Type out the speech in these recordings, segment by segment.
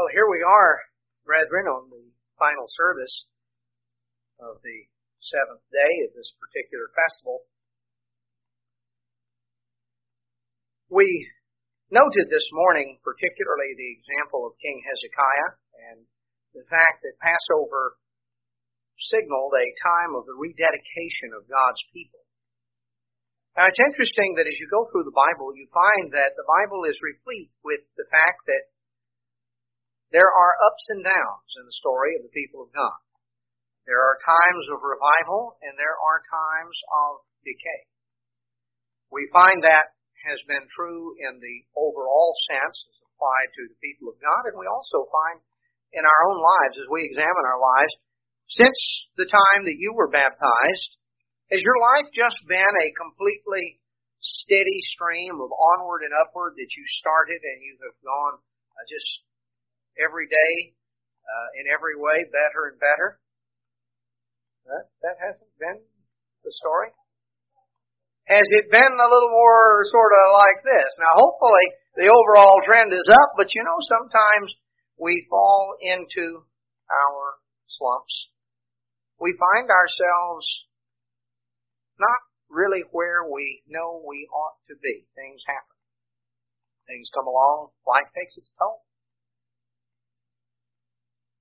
Well, here we are, brethren, on the final service of the seventh day of this particular festival. We noted this morning particularly the example of King Hezekiah and the fact that Passover signaled a time of the rededication of God's people. Now it's interesting that as you go through the Bible, you find that the Bible is replete with the fact that there are ups and downs in the story of the people of God. There are times of revival and there are times of decay. We find that has been true in the overall sense as applied to the people of God, and we also find in our own lives as we examine our lives, since the time that you were baptized, has your life just been a completely steady stream of onward and upward that you started and you have gone uh, just every day uh, in every way better and better? That, that hasn't been the story. Has it been a little more sort of like this? Now hopefully the overall trend is up, but you know sometimes we fall into our slumps. We find ourselves not really where we know we ought to be. Things happen. Things come along, life takes its toll.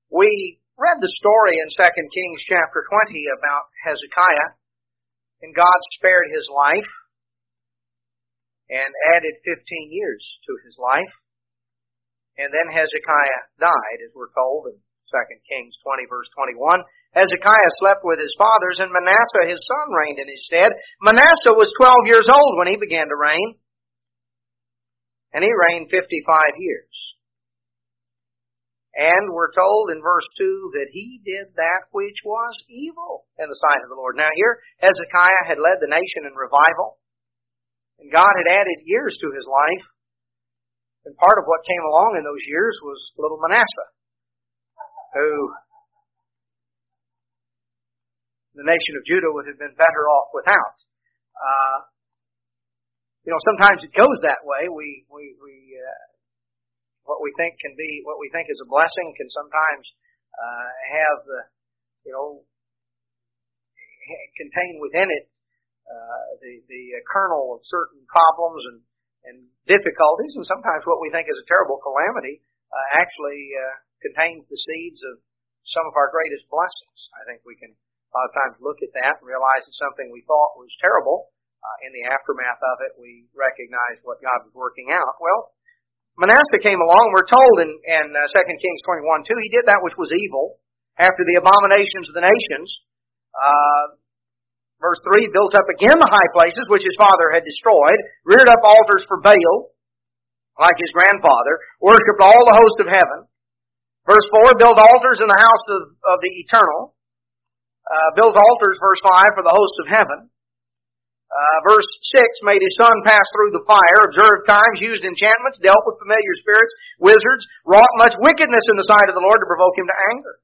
We read the story in 2 Kings chapter 20 about Hezekiah, and God spared his life and added 15 years to his life. And then Hezekiah died, as we're told in 2 Kings 20 verse 21. Hezekiah slept with his fathers, and Manasseh his son reigned in his stead. Manasseh was 12 years old when he began to reign, and he reigned 55 years. And we're told in verse 2 that he did that which was evil in the sight of the Lord. Now here, Hezekiah had led the nation in revival, and God had added years to his life, and part of what came along in those years was little Manasseh, who the nation of Judah would have been better off without. Uh, you know, sometimes it goes that way. We, we, we, uh, what we think can be, what we think is a blessing can sometimes, uh, have the, you know, contain within it, uh, the, the kernel of certain problems and, and difficulties, and sometimes what we think is a terrible calamity, uh, actually, uh, contains the seeds of some of our greatest blessings. I think we can a lot of times look at that and realize that something we thought was terrible, uh, in the aftermath of it, we recognize what God was working out. Well, Manasseh came along, we're told in, in uh, 2 Kings 21, 2, he did that which was evil after the abominations of the nations. Uh, verse 3, built up again the high places which his father had destroyed, reared up altars for Baal, like his grandfather, worshipped all the host of heaven. Verse 4, built altars in the house of, of the eternal, uh, built altars, verse 5, for the host of heaven. Uh, verse 6, made his son pass through the fire, observed times, used enchantments, dealt with familiar spirits, wizards, wrought much wickedness in the sight of the Lord to provoke him to anger.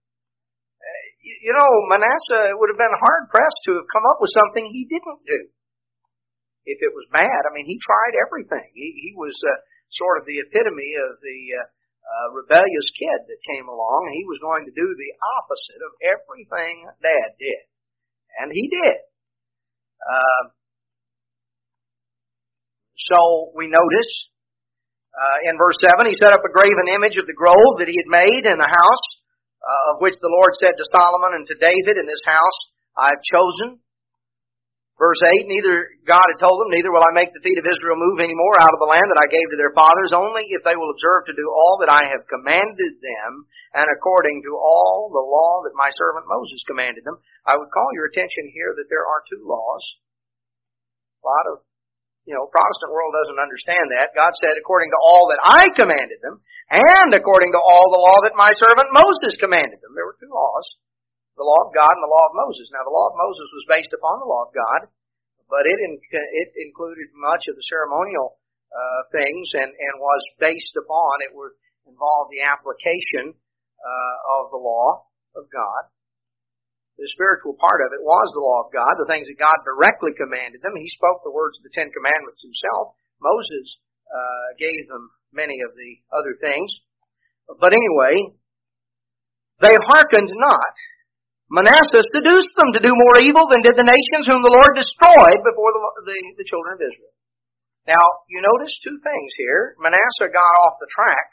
Uh, you know, Manasseh would have been hard pressed to have come up with something he didn't do. If it was bad, I mean, he tried everything. He, he was uh, sort of the epitome of the uh, uh, rebellious kid that came along. He was going to do the opposite of everything Dad did. And he did. So we notice uh, in verse 7, he set up a graven image of the grove that he had made in the house, uh, of which the Lord said to Solomon and to David, In this house I have chosen Verse 8, neither God had told them, neither will I make the feet of Israel move any more out of the land that I gave to their fathers, only if they will observe to do all that I have commanded them, and according to all the law that my servant Moses commanded them. I would call your attention here that there are two laws. A lot of, you know, Protestant world doesn't understand that. God said, according to all that I commanded them, and according to all the law that my servant Moses commanded them. There were two laws the law of God and the law of Moses. Now, the law of Moses was based upon the law of God, but it in, it included much of the ceremonial uh, things and and was based upon it would involve the application uh, of the law of God. The spiritual part of it was the law of God, the things that God directly commanded them. He spoke the words of the Ten Commandments himself. Moses uh, gave them many of the other things. But anyway, they hearkened not. Manasseh seduced them to do more evil than did the nations whom the Lord destroyed before the, the, the children of Israel. Now, you notice two things here. Manasseh got off the track,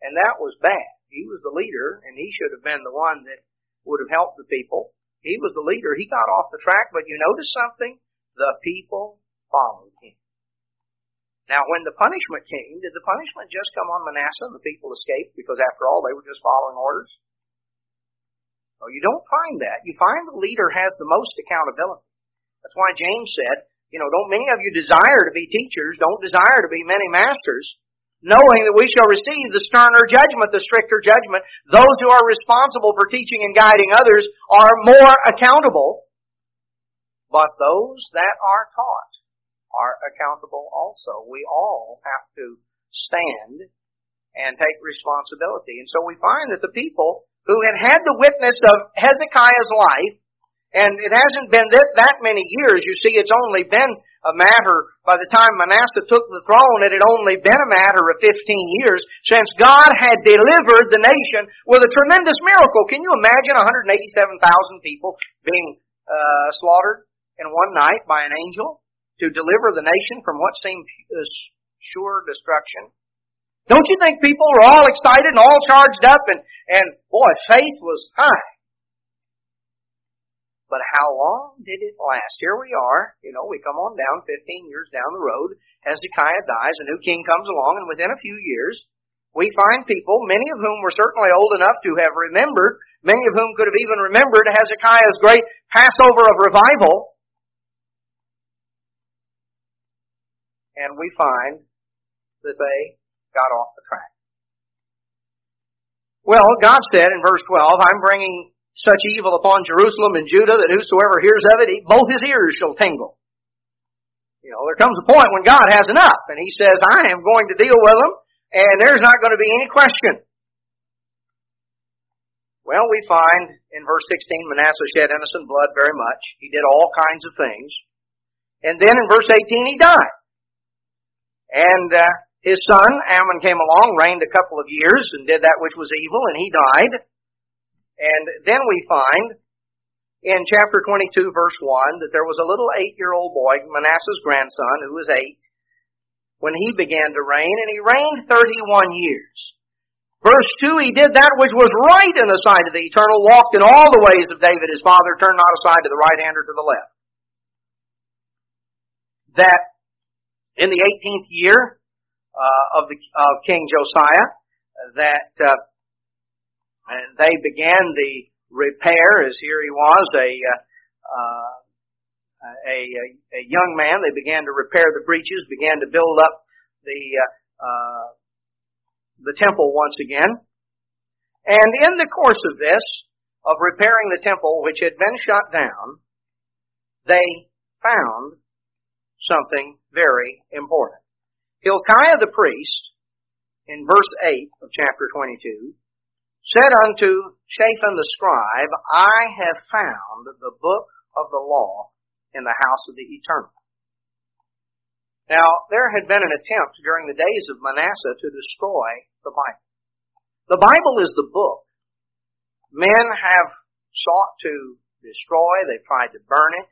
and that was bad. He was the leader, and he should have been the one that would have helped the people. He was the leader. He got off the track, but you notice something? The people followed him. Now, when the punishment came, did the punishment just come on Manasseh and the people escaped because after all they were just following orders? No, you don't find that. You find the leader has the most accountability. That's why James said, you know, don't many of you desire to be teachers, don't desire to be many masters, knowing that we shall receive the sterner judgment, the stricter judgment. Those who are responsible for teaching and guiding others are more accountable, but those that are taught are accountable also. We all have to stand and take responsibility. And so we find that the people who had had the witness of Hezekiah's life, and it hasn't been that, that many years, you see, it's only been a matter, by the time Manasseh took the throne, it had only been a matter of 15 years since God had delivered the nation with a tremendous miracle. Can you imagine 187,000 people being uh, slaughtered in one night by an angel? to deliver the nation from what seemed sure destruction? Don't you think people were all excited and all charged up and, and boy, faith was high. But how long did it last? Here we are, you know, we come on down 15 years down the road. Hezekiah dies, a new king comes along, and within a few years, we find people, many of whom were certainly old enough to have remembered, many of whom could have even remembered Hezekiah's great Passover of revival, and we find that they got off the track. Well, God said in verse 12, I'm bringing such evil upon Jerusalem and Judah that whosoever hears of it, both his ears shall tingle. You know, there comes a point when God has enough, and He says, I am going to deal with them, and there's not going to be any question. Well, we find in verse 16, Manasseh shed innocent blood very much. He did all kinds of things. And then in verse 18, he died. And uh, his son, Amon, came along, reigned a couple of years, and did that which was evil, and he died. And then we find in chapter 22, verse 1, that there was a little eight-year-old boy, Manasseh's grandson, who was eight, when he began to reign, and he reigned 31 years. Verse 2, he did that which was right in the sight of the eternal, walked in all the ways of David his father, turned not aside to the right hand or to the left. That in the 18th year uh, of the of King Josiah that uh, they began the repair. As here he was, a, uh, a a young man. They began to repair the breaches, began to build up the uh, the temple once again. And in the course of this, of repairing the temple which had been shut down, they found something very important. Hilkiah the priest, in verse 8 of chapter 22, said unto Shaphan the scribe, I have found the book of the law in the house of the eternal. Now, there had been an attempt during the days of Manasseh to destroy the Bible. The Bible is the book. Men have sought to destroy, they've tried to burn it,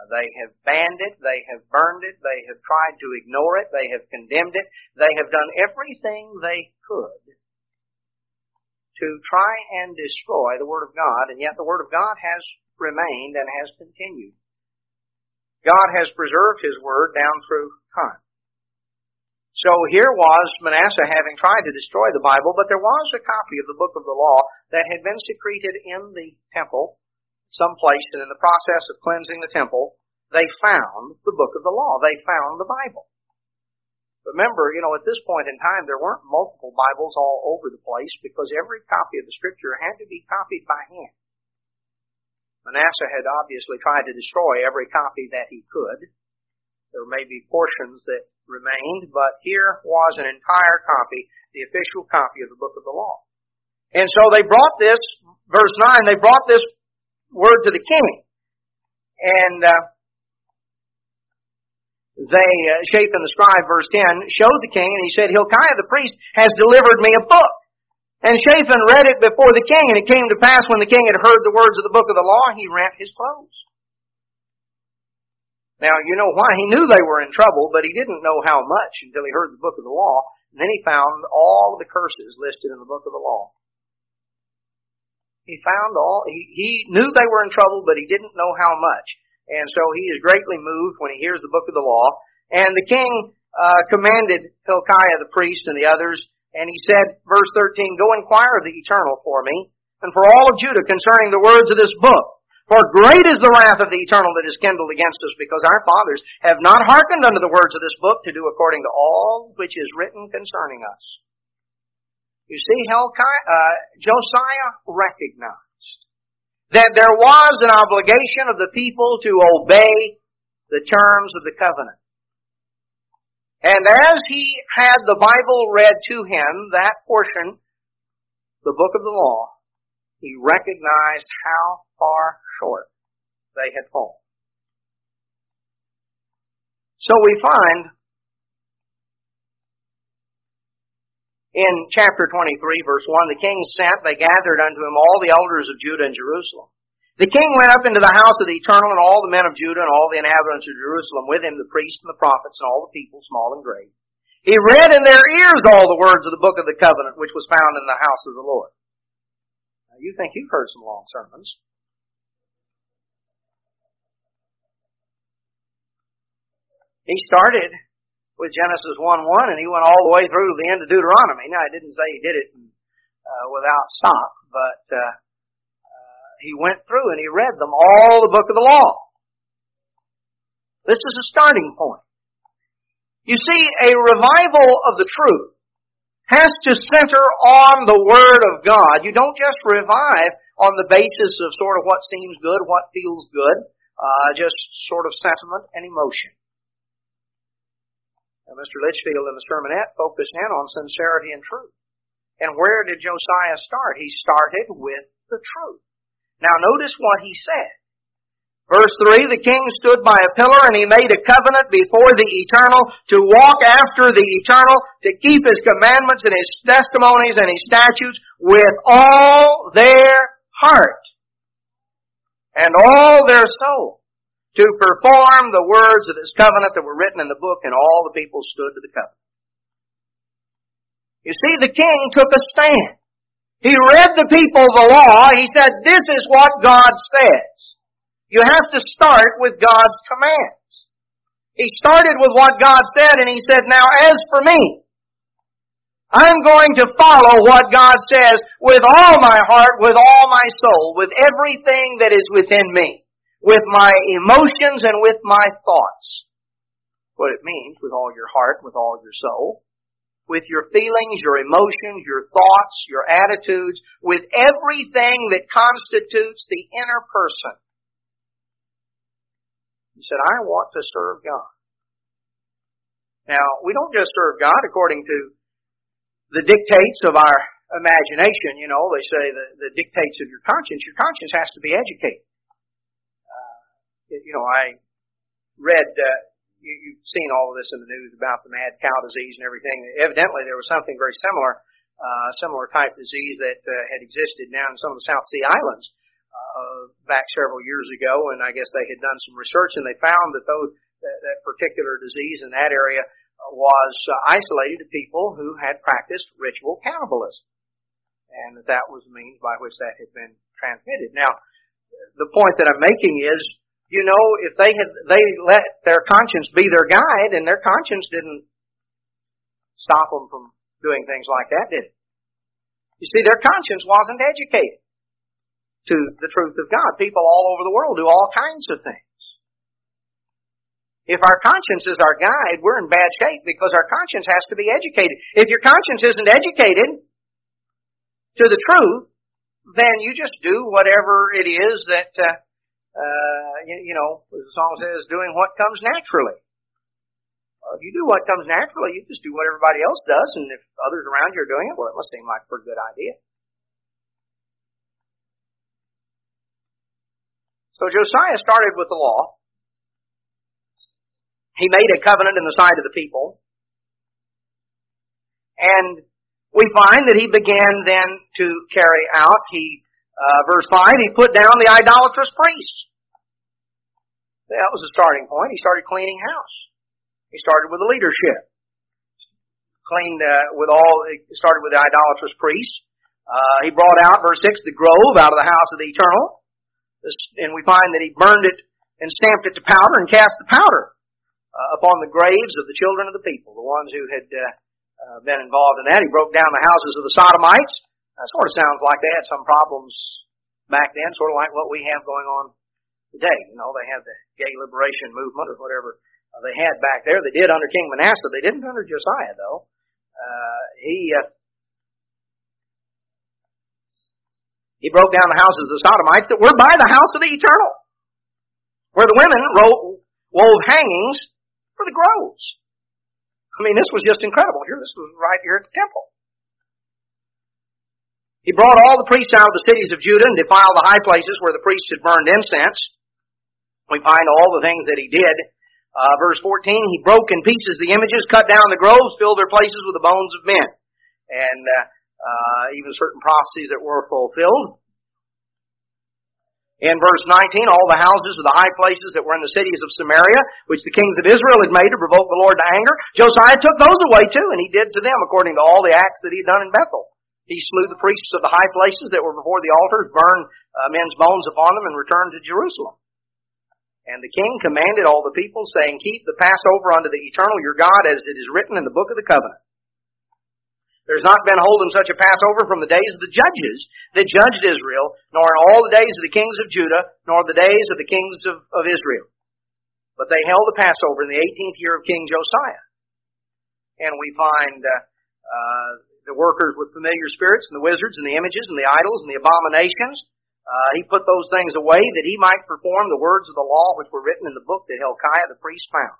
uh, they have banned it. They have burned it. They have tried to ignore it. They have condemned it. They have done everything they could to try and destroy the Word of God, and yet the Word of God has remained and has continued. God has preserved His Word down through time. So here was Manasseh having tried to destroy the Bible, but there was a copy of the book of the law that had been secreted in the temple someplace, and in the process of cleansing the temple, they found the book of the law. They found the Bible. Remember, you know, at this point in time, there weren't multiple Bibles all over the place because every copy of the Scripture had to be copied by hand. Manasseh had obviously tried to destroy every copy that he could. There may be portions that remained, but here was an entire copy, the official copy of the book of the law. And so they brought this, verse 9, they brought this word to the king. And uh, they, uh, Shaphan the scribe, verse 10, showed the king, and he said, Hilkiah the priest has delivered me a book. And Shaphan read it before the king, and it came to pass when the king had heard the words of the book of the law, he rent his clothes. Now, you know why? He knew they were in trouble, but he didn't know how much until he heard the book of the law. And then he found all the curses listed in the book of the law. He found all, he, he knew they were in trouble, but he didn't know how much. And so he is greatly moved when he hears the book of the law. And the king uh, commanded Hilkiah the priest and the others, and he said, verse 13, Go inquire of the eternal for me, and for all of Judah concerning the words of this book. For great is the wrath of the eternal that is kindled against us, because our fathers have not hearkened unto the words of this book to do according to all which is written concerning us. You see, Hilkiah, uh, Josiah recognized that there was an obligation of the people to obey the terms of the covenant. And as he had the Bible read to him, that portion, the book of the law, he recognized how far short they had fallen. So we find in chapter 23 verse 1, the king sent, they gathered unto him all the elders of Judah and Jerusalem. The king went up into the house of the eternal and all the men of Judah and all the inhabitants of Jerusalem with him, the priests and the prophets and all the people, small and great. He read in their ears all the words of the book of the covenant which was found in the house of the Lord. Now you think you've heard some long sermons. He started with Genesis 1 1 and he went all the way through to the end of Deuteronomy. Now, I didn't say he did it uh, without stop, but uh, uh, he went through and he read them all the book of the law. This is a starting point. You see, a revival of the truth has to center on the Word of God. You don't just revive on the basis of sort of what seems good, what feels good, uh, just sort of sentiment and emotion. And Mr. Litchfield in the sermonette focused in on sincerity and truth. And where did Josiah start? He started with the truth. Now notice what he said. Verse 3, the king stood by a pillar and he made a covenant before the eternal to walk after the eternal, to keep his commandments and his testimonies and his statutes with all their heart and all their soul to perform the words of this covenant that were written in the book, and all the people stood to the covenant. You see, the king took a stand. He read the people the law. He said, this is what God says. You have to start with God's commands. He started with what God said and he said, now as for me, I'm going to follow what God says with all my heart, with all my soul, with everything that is within me with my emotions and with my thoughts. What it means with all your heart, with all your soul, with your feelings, your emotions, your thoughts, your attitudes, with everything that constitutes the inner person. He said, I want to serve God. Now, we don't just serve God according to the dictates of our imagination. You know, they say the, the dictates of your conscience. Your conscience has to be educated you know, I read, uh, you, you've seen all of this in the news about the mad cow disease and everything. Evidently, there was something very similar, uh, similar type disease that uh, had existed now in some of the South Sea Islands uh, back several years ago, and I guess they had done some research and they found that those that, that particular disease in that area was uh, isolated to people who had practiced ritual cannibalism, and that that was the means by which that had been transmitted. Now, the point that I'm making is you know, if they had, they let their conscience be their guide and their conscience didn't stop them from doing things like that, did it? You see, their conscience wasn't educated to the truth of God. People all over the world do all kinds of things. If our conscience is our guide, we're in bad shape because our conscience has to be educated. If your conscience isn't educated to the truth, then you just do whatever it is that uh, uh, you, you know, as the song says, doing what comes naturally. Uh, if you do what comes naturally, you just do what everybody else does, and if others around you are doing it, well, it must seem like a pretty good idea. So Josiah started with the law. He made a covenant in the sight of the people. And we find that he began then to carry out, he, uh, verse 5, he put down the idolatrous priests. That was the starting point. He started cleaning house. He started with the leadership. Cleaned uh, with all, started with the idolatrous priests. Uh, he brought out, verse 6, the grove out of the house of the eternal. And we find that he burned it and stamped it to powder and cast the powder uh, upon the graves of the children of the people, the ones who had uh, uh, been involved in that. He broke down the houses of the Sodomites. That sort of sounds like they had some problems back then, sort of like what we have going on today. You know, they have the gay liberation movement or whatever uh, they had back there. They did under King Manasseh. They didn't under Josiah, though. Uh, he uh, he broke down the houses of the Sodomites that were by the house of the eternal, where the women wove, wove hangings for the groves. I mean, this was just incredible. Here, this was right here at the temple. He brought all the priests out of the cities of Judah and defiled the high places where the priests had burned incense. We find all the things that he did. Uh, verse 14, he broke in pieces the images, cut down the groves, filled their places with the bones of men. And uh, uh, even certain prophecies that were fulfilled. In verse 19, all the houses of the high places that were in the cities of Samaria, which the kings of Israel had made to provoke the Lord to anger, Josiah took those away too, and he did to them according to all the acts that he had done in Bethel. He slew the priests of the high places that were before the altars, burned uh, men's bones upon them, and returned to Jerusalem. And the king commanded all the people, saying, Keep the Passover unto the eternal your God, as it is written in the book of the covenant. There's not been holden such a Passover from the days of the judges that judged Israel, nor in all the days of the kings of Judah, nor the days of the kings of, of Israel. But they held the Passover in the 18th year of King Josiah. And we find uh, uh, the workers with familiar spirits and the wizards and the images and the idols and the abominations. Uh, he put those things away that he might perform the words of the law which were written in the book that Hilkiah the priest found.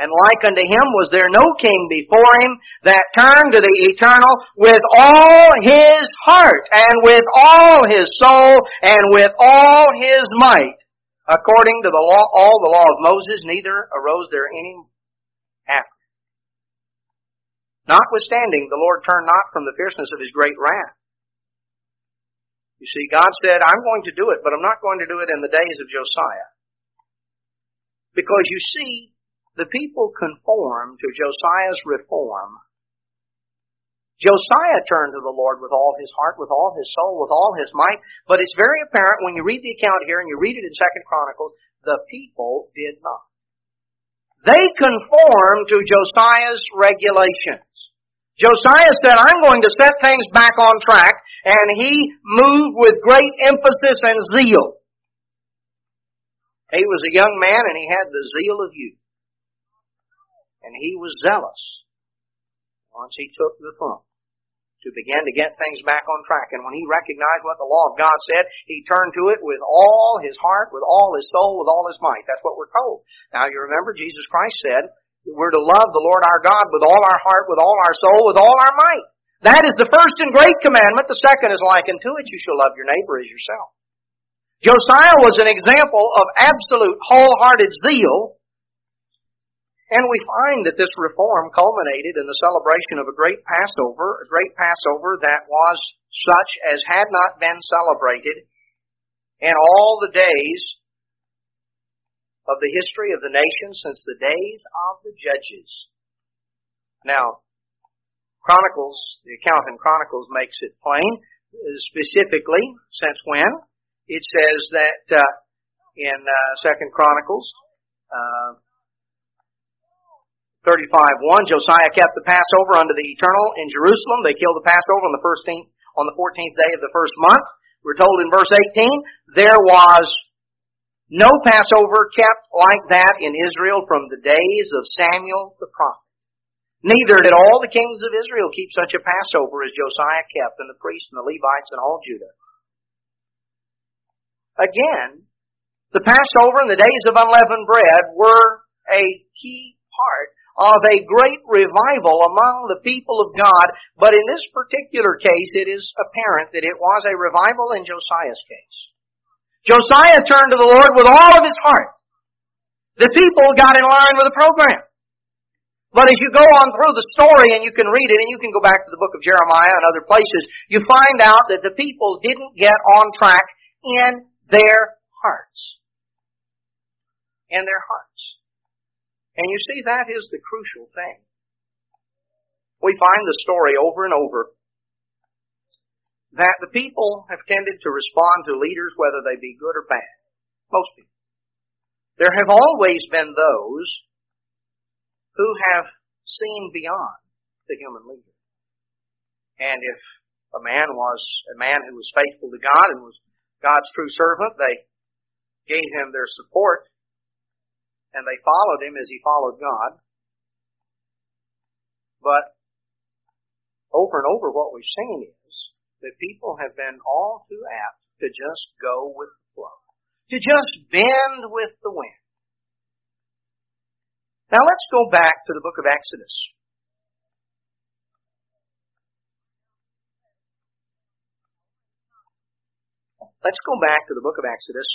And like unto him was there no king before him that turned to the eternal with all his heart and with all his soul and with all his might, according to the law, all the law of Moses, neither arose there any after. Notwithstanding, the Lord turned not from the fierceness of his great wrath. You see, God said, I'm going to do it, but I'm not going to do it in the days of Josiah. Because you see, the people conformed to Josiah's reform. Josiah turned to the Lord with all his heart, with all his soul, with all his might, but it's very apparent when you read the account here and you read it in Second Chronicles, the people did not. They conformed to Josiah's regulations. Josiah said, I'm going to set things back on track, and he moved with great emphasis and zeal. He was a young man and he had the zeal of youth. And he was zealous once he took the throne to begin to get things back on track. And when he recognized what the law of God said, he turned to it with all his heart, with all his soul, with all his might. That's what we're told. Now you remember Jesus Christ said, we're to love the Lord our God with all our heart, with all our soul, with all our might. That is the first and great commandment. The second is likened to it. You shall love your neighbor as yourself. Josiah was an example of absolute wholehearted zeal and we find that this reform culminated in the celebration of a great Passover, a great Passover that was such as had not been celebrated in all the days of the history of the nation since the days of the judges. Now, Chronicles, the account in Chronicles makes it plain, specifically, since when? It says that uh, in uh, Second Chronicles, uh, 35:1, Josiah kept the Passover unto the eternal in Jerusalem. They killed the Passover on the 14th, on the 14th day of the first month. We're told in verse 18, there was no Passover kept like that in Israel from the days of Samuel the prophet. Neither did all the kings of Israel keep such a Passover as Josiah kept, and the priests and the Levites and all Judah. Again, the Passover and the days of unleavened bread were a key part of a great revival among the people of God, but in this particular case, it is apparent that it was a revival in Josiah's case. Josiah turned to the Lord with all of his heart. The people got in line with the program. But as you go on through the story and you can read it and you can go back to the book of Jeremiah and other places, you find out that the people didn't get on track in their hearts. In their hearts. And you see, that is the crucial thing. We find the story over and over that the people have tended to respond to leaders whether they be good or bad. Most people. There have always been those who have seen beyond the human leader. And if a man was a man who was faithful to God and was God's true servant, they gave him their support and they followed him as he followed God. But over and over what we've seen is that people have been all too apt to just go with the flow to just bend with the wind. Now let's go back to the book of Exodus. Let's go back to the book of Exodus.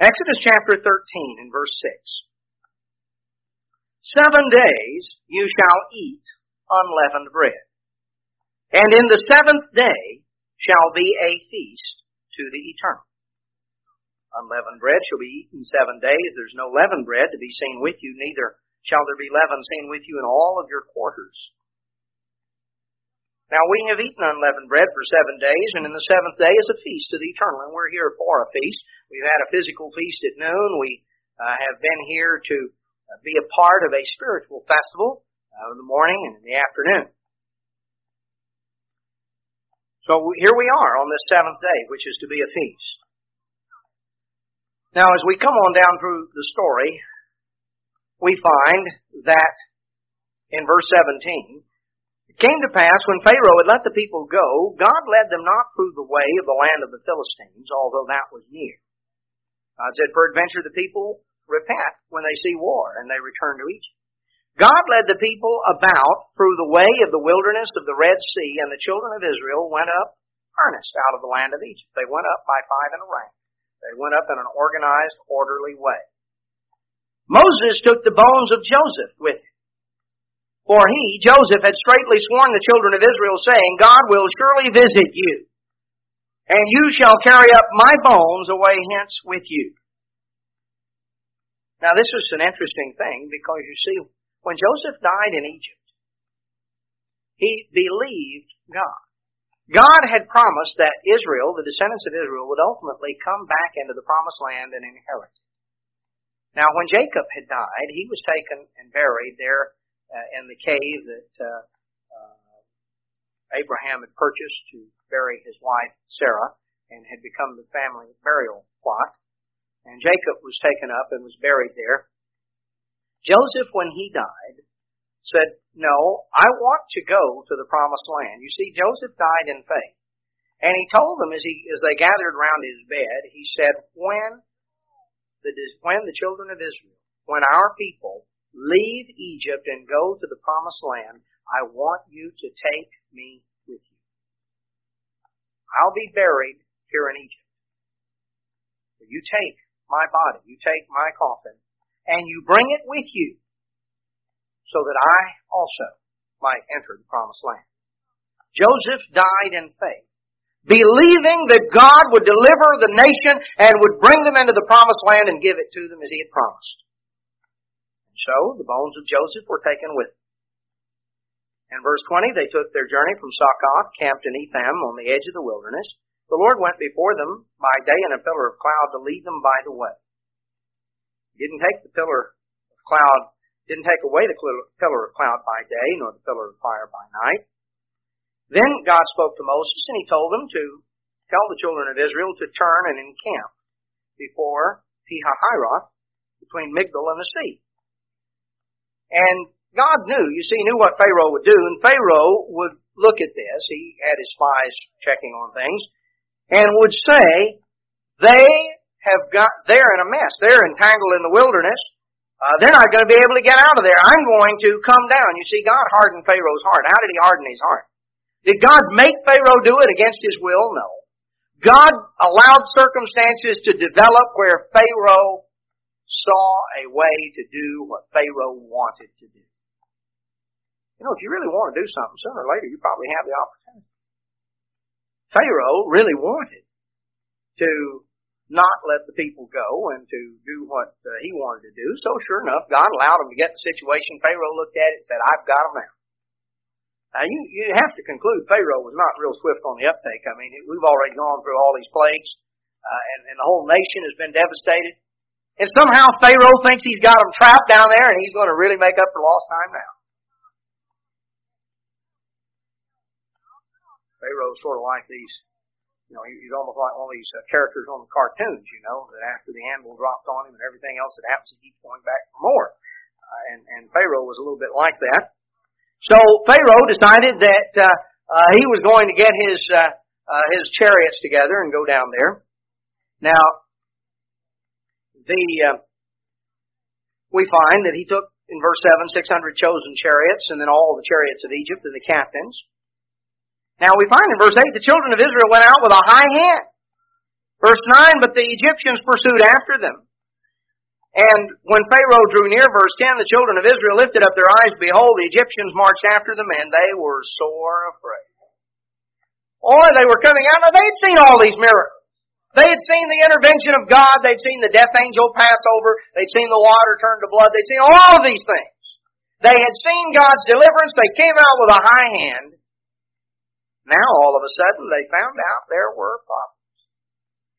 Exodus chapter 13 and verse 6. Seven days you shall eat unleavened bread. And in the seventh day shall be a feast to the eternal. Unleavened bread shall be eaten seven days. There's no leavened bread to be seen with you, neither shall there be leaven seen with you in all of your quarters. Now we have eaten unleavened bread for seven days, and in the seventh day is a feast to the eternal, and we're here for a feast. We've had a physical feast at noon. We uh, have been here to uh, be a part of a spiritual festival Uh, in the morning and in the afternoon. So here we are on this seventh day, which is to be a feast. Now, as we come on down through the story, we find that in verse 17, it came to pass when Pharaoh had let the people go, God led them not through the way of the land of the Philistines, although that was near. God said, Peradventure the people repent when they see war, and they return to Egypt. God led the people about through the way of the wilderness of the Red Sea, and the children of Israel went up earnest out of the land of Egypt. They went up by five in a rank. They went up in an organized, orderly way. Moses took the bones of Joseph with him. For he, Joseph, had straightly sworn the children of Israel, saying, God will surely visit you, and you shall carry up my bones away hence with you. Now this is an interesting thing because you see, when Joseph died in Egypt, he believed God. God had promised that Israel, the descendants of Israel, would ultimately come back into the promised land and inherit. Now, when Jacob had died, he was taken and buried there uh, in the cave that uh, uh, Abraham had purchased to bury his wife Sarah, and had become the family burial plot. And Jacob was taken up and was buried there. Joseph, when he died, said, No, I want to go to the promised land. You see, Joseph died in faith. And he told them as he as they gathered around his bed, he said, When the when the children of Israel, when our people leave Egypt and go to the promised land, I want you to take me with you. I'll be buried here in Egypt. You take my body, you take my coffin, and you bring it with you so that I also might enter the promised land. Joseph died in faith, believing that God would deliver the nation and would bring them into the promised land and give it to them as he had promised. So the bones of Joseph were taken with them. In verse 20, they took their journey from Succoth, camped in Etham on the edge of the wilderness. The Lord went before them by day in a pillar of cloud to lead them by the way. Didn't take the pillar of cloud, didn't take away the pillar of cloud by day, nor the pillar of fire by night. Then God spoke to Moses and he told them to tell the children of Israel to turn and encamp before Pihahiroth between Migdol and the sea. And God knew, you see, he knew what Pharaoh would do, and Pharaoh would look at this, he had his spies checking on things, and would say, they have got, they're in a mess. They're entangled in the wilderness. Uh, they're not going to be able to get out of there. I'm going to come down. You see, God hardened Pharaoh's heart. How did he harden his heart? Did God make Pharaoh do it against his will? No. God allowed circumstances to develop where Pharaoh saw a way to do what Pharaoh wanted to do. You know, if you really want to do something, sooner or later you probably have the opportunity. Pharaoh really wanted to not let the people go and to do what uh, he wanted to do. So sure enough, God allowed him to get the situation. Pharaoh looked at it and said, I've got him now. Now you, you have to conclude Pharaoh was not real swift on the uptake. I mean, we've already gone through all these plagues, uh, and, and the whole nation has been devastated. And somehow Pharaoh thinks he's got them trapped down there and he's going to really make up for lost time now. Pharaoh's sort of like these you know, he's almost like one of these uh, characters on the cartoons, you know, that after the animal drops on him and everything else that happens, he keeps going back for more. Uh, and, and Pharaoh was a little bit like that. So Pharaoh decided that uh, uh, he was going to get his uh, uh, his chariots together and go down there. Now, the uh, we find that he took in verse seven six hundred chosen chariots, and then all the chariots of Egypt and the captains. Now we find in verse 8 the children of Israel went out with a high hand. Verse 9, but the Egyptians pursued after them. And when Pharaoh drew near, verse 10, the children of Israel lifted up their eyes, behold, the Egyptians marched after them, and they were sore afraid. Or they were coming out, now they'd seen all these miracles. They had seen the intervention of God, they'd seen the death angel pass over, they'd seen the water turn to blood, they'd seen all of these things. They had seen God's deliverance, they came out with a high hand, now all of a sudden they found out there were problems.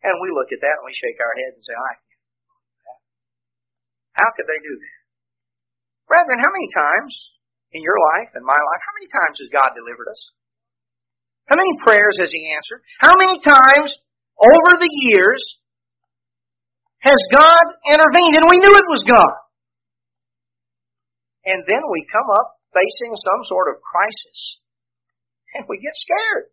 And we look at that and we shake our heads and say, I can't. How could they do that? Brethren, how many times in your life and my life, how many times has God delivered us? How many prayers has He answered? How many times over the years has God intervened and we knew it was God? And then we come up facing some sort of crisis and we get scared.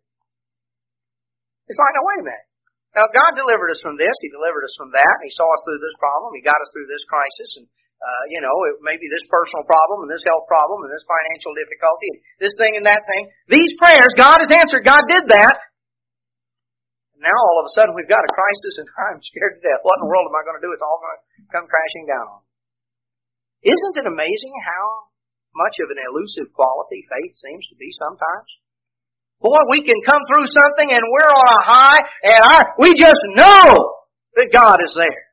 It's like, now wait a minute. Now God delivered us from this, He delivered us from that, He saw us through this problem, He got us through this crisis, and uh, you know, it may be this personal problem and this health problem and this financial difficulty and this thing and that thing. These prayers, God has answered. God did that. Now all of a sudden we've got a crisis and I'm scared to death. What in the world am I going to do? It's all going to come crashing down on me. Isn't it amazing how much of an elusive quality faith seems to be sometimes? Boy, we can come through something and we're on a high and our, we just know that God is there.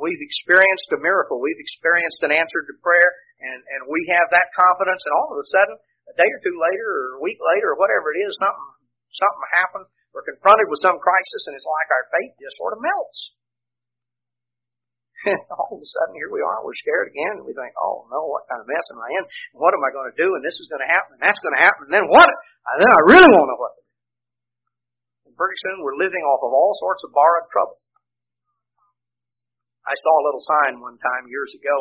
We've experienced a miracle. We've experienced an answer to prayer and, and we have that confidence and all of a sudden, a day or two later or a week later or whatever it is, something, something happens. We're confronted with some crisis and it's like our faith just sort of melts. all of a sudden here we are, we're scared again, and we think, oh no, what kind of mess am I in? What am I going to do? And this is going to happen, and that's going to happen, and then what? And then I really won't know what to do. And pretty soon we're living off of all sorts of borrowed trouble. I saw a little sign one time years ago,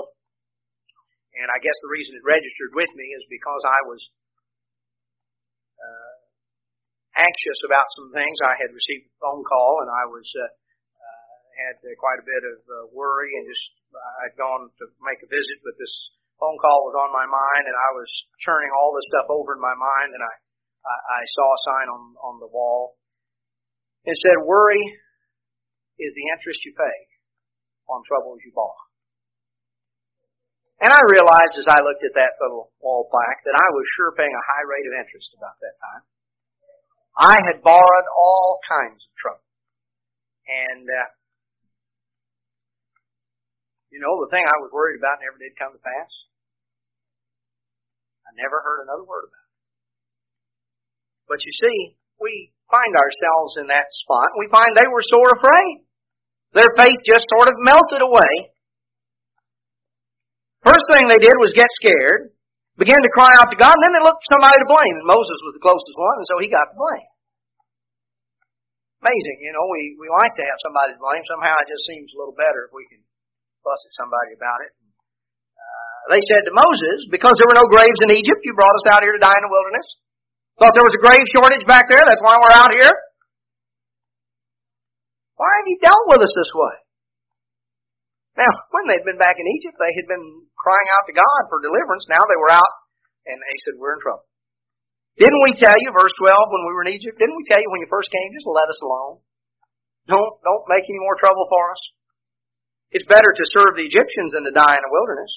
and I guess the reason it registered with me is because I was uh, anxious about some things. I had received a phone call, and I was uh, had uh, quite a bit of uh, worry and just I'd gone to make a visit, but this phone call was on my mind, and I was churning all this stuff over in my mind, and I I, I saw a sign on on the wall. It said, "Worry is the interest you pay on troubles you borrow." And I realized as I looked at that little wall plaque that I was sure paying a high rate of interest about that time. I had borrowed all kinds of trouble. And uh, you know, the thing I was worried about never did come to pass. I never heard another word about it. But you see, we find ourselves in that spot. And we find they were sore afraid. Their faith just sort of melted away. First thing they did was get scared, began to cry out to God, and then they looked for somebody to blame. And Moses was the closest one, and so he got the blame. Amazing, you know, we, we like to have somebody to blame. Somehow it just seems a little better if we can fuss at somebody about it. Uh, they said to Moses, because there were no graves in Egypt, you brought us out here to die in the wilderness. Thought there was a grave shortage back there, that's why we're out here. Why have you dealt with us this way? Now, when they'd been back in Egypt, they had been crying out to God for deliverance. Now they were out, and they said, we're in trouble. Didn't we tell you, verse 12, when we were in Egypt, didn't we tell you when you first came, just let us alone? Don't, don't make any more trouble for us. It's better to serve the Egyptians than to die in the wilderness.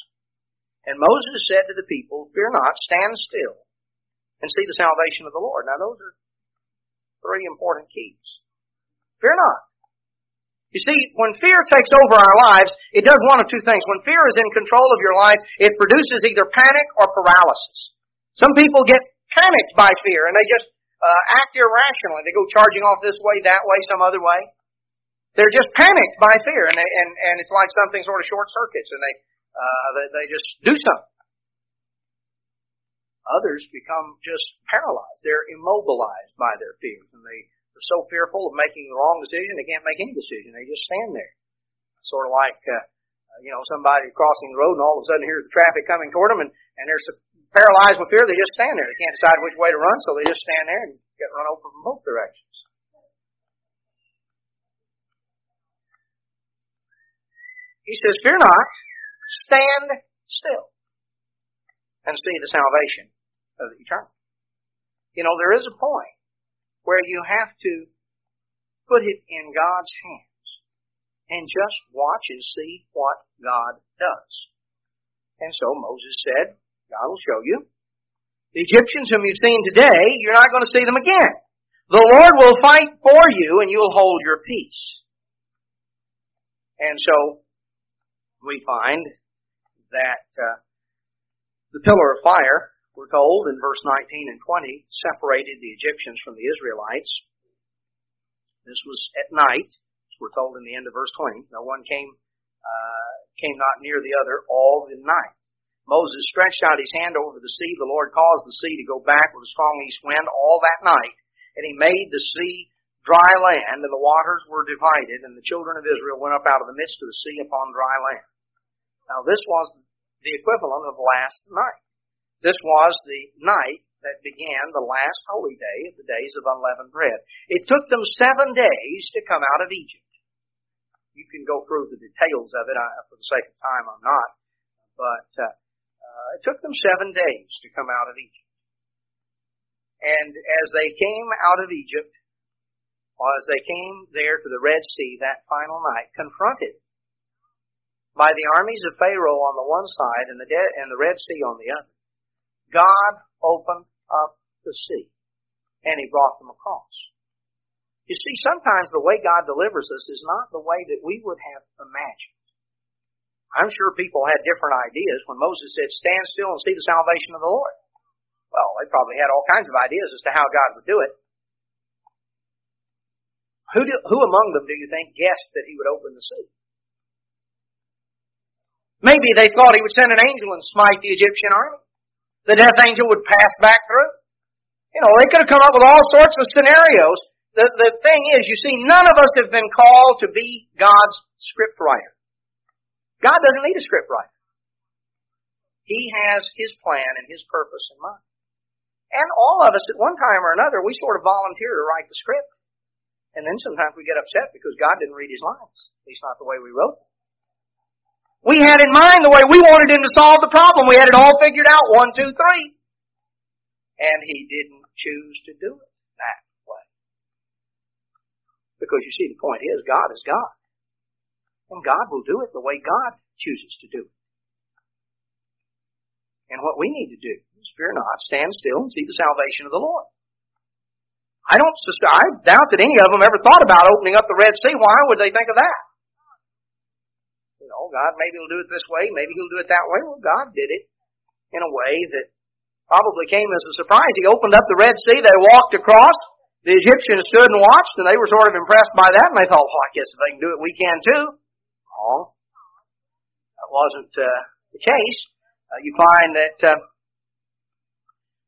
And Moses said to the people, Fear not, stand still, and see the salvation of the Lord. Now those are three important keys. Fear not. You see, when fear takes over our lives, it does one of two things. When fear is in control of your life, it produces either panic or paralysis. Some people get panicked by fear and they just uh, act irrationally. They go charging off this way, that way, some other way. They're just panicked by fear and they, and, and it's like something sort of short circuits and they, uh, they, they just do something. Others become just paralyzed. They're immobilized by their fears and they are so fearful of making the wrong decision they can't make any decision. They just stand there. Sort of like, uh, you know, somebody crossing the road and all of a sudden here's the traffic coming toward them and, and they're so paralyzed with fear they just stand there. They can't decide which way to run so they just stand there and get run over from both directions. He says, fear not, stand still and see the salvation of the eternal. You know, there is a point where you have to put it in God's hands and just watch and see what God does. And so Moses said, God will show you. The Egyptians whom you've seen today, you're not going to see them again. The Lord will fight for you and you'll hold your peace. And so we find that uh, the pillar of fire, we're told in verse 19 and 20, separated the Egyptians from the Israelites. This was at night, as we're told in the end of verse 20. No one came uh, came not near the other all the night. Moses stretched out his hand over the sea. The Lord caused the sea to go back with a strong east wind all that night, and he made the sea dry land, and the waters were divided, and the children of Israel went up out of the midst of the sea upon dry land. Now this was the equivalent of last night. This was the night that began the last holy day of the days of unleavened bread. It took them seven days to come out of Egypt. You can go through the details of it. I, for the sake of time, I'm not. But uh, uh, it took them seven days to come out of Egypt. And as they came out of Egypt, as they came there to the Red Sea that final night, confronted by the armies of Pharaoh on the one side and the, De- and the Red Sea on the other, God opened up the sea and He brought them across. You see, sometimes the way God delivers us is not the way that we would have imagined. I'm sure people had different ideas when Moses said, stand still and see the salvation of the Lord. Well, they probably had all kinds of ideas as to how God would do it. Who, do, who among them do you think guessed that he would open the sea? Maybe they thought he would send an angel and smite the Egyptian army. The death angel would pass back through. You know, they could have come up with all sorts of scenarios. The, the thing is, you see, none of us have been called to be God's script writer. God doesn't need a script writer. He has His plan and His purpose in mind. And all of us at one time or another, we sort of volunteer to write the script. And then sometimes we get upset because God didn't read His lines. At least not the way we wrote them. We had in mind the way we wanted him to solve the problem. We had it all figured out. One, two, three. And he didn't choose to do it that way. Because you see, the point is, God is God. And God will do it the way God chooses to do it. And what we need to do is fear not, stand still and see the salvation of the Lord. I don't, I doubt that any of them ever thought about opening up the Red Sea. Why would they think of that? You know, God maybe will do it this way, maybe he'll do it that way. Well, God did it in a way that probably came as a surprise. He opened up the Red Sea, they walked across, the Egyptians stood and watched, and they were sort of impressed by that, and they thought, well, I guess if they can do it, we can too. Oh, that wasn't uh, the case. Uh, you find that uh,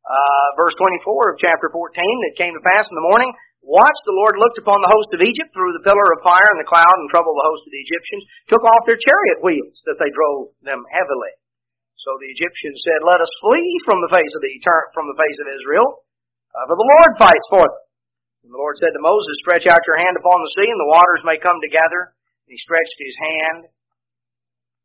uh, verse 24 of chapter 14, that came to pass in the morning, Watch, the Lord looked upon the host of Egypt through the pillar of fire and the cloud and troubled the host of the Egyptians, took off their chariot wheels that they drove them heavily. So the Egyptians said, let us flee from the face of the from the face of Israel, uh, for the Lord fights for them. And the Lord said to Moses, stretch out your hand upon the sea and the waters may come together. And he stretched his hand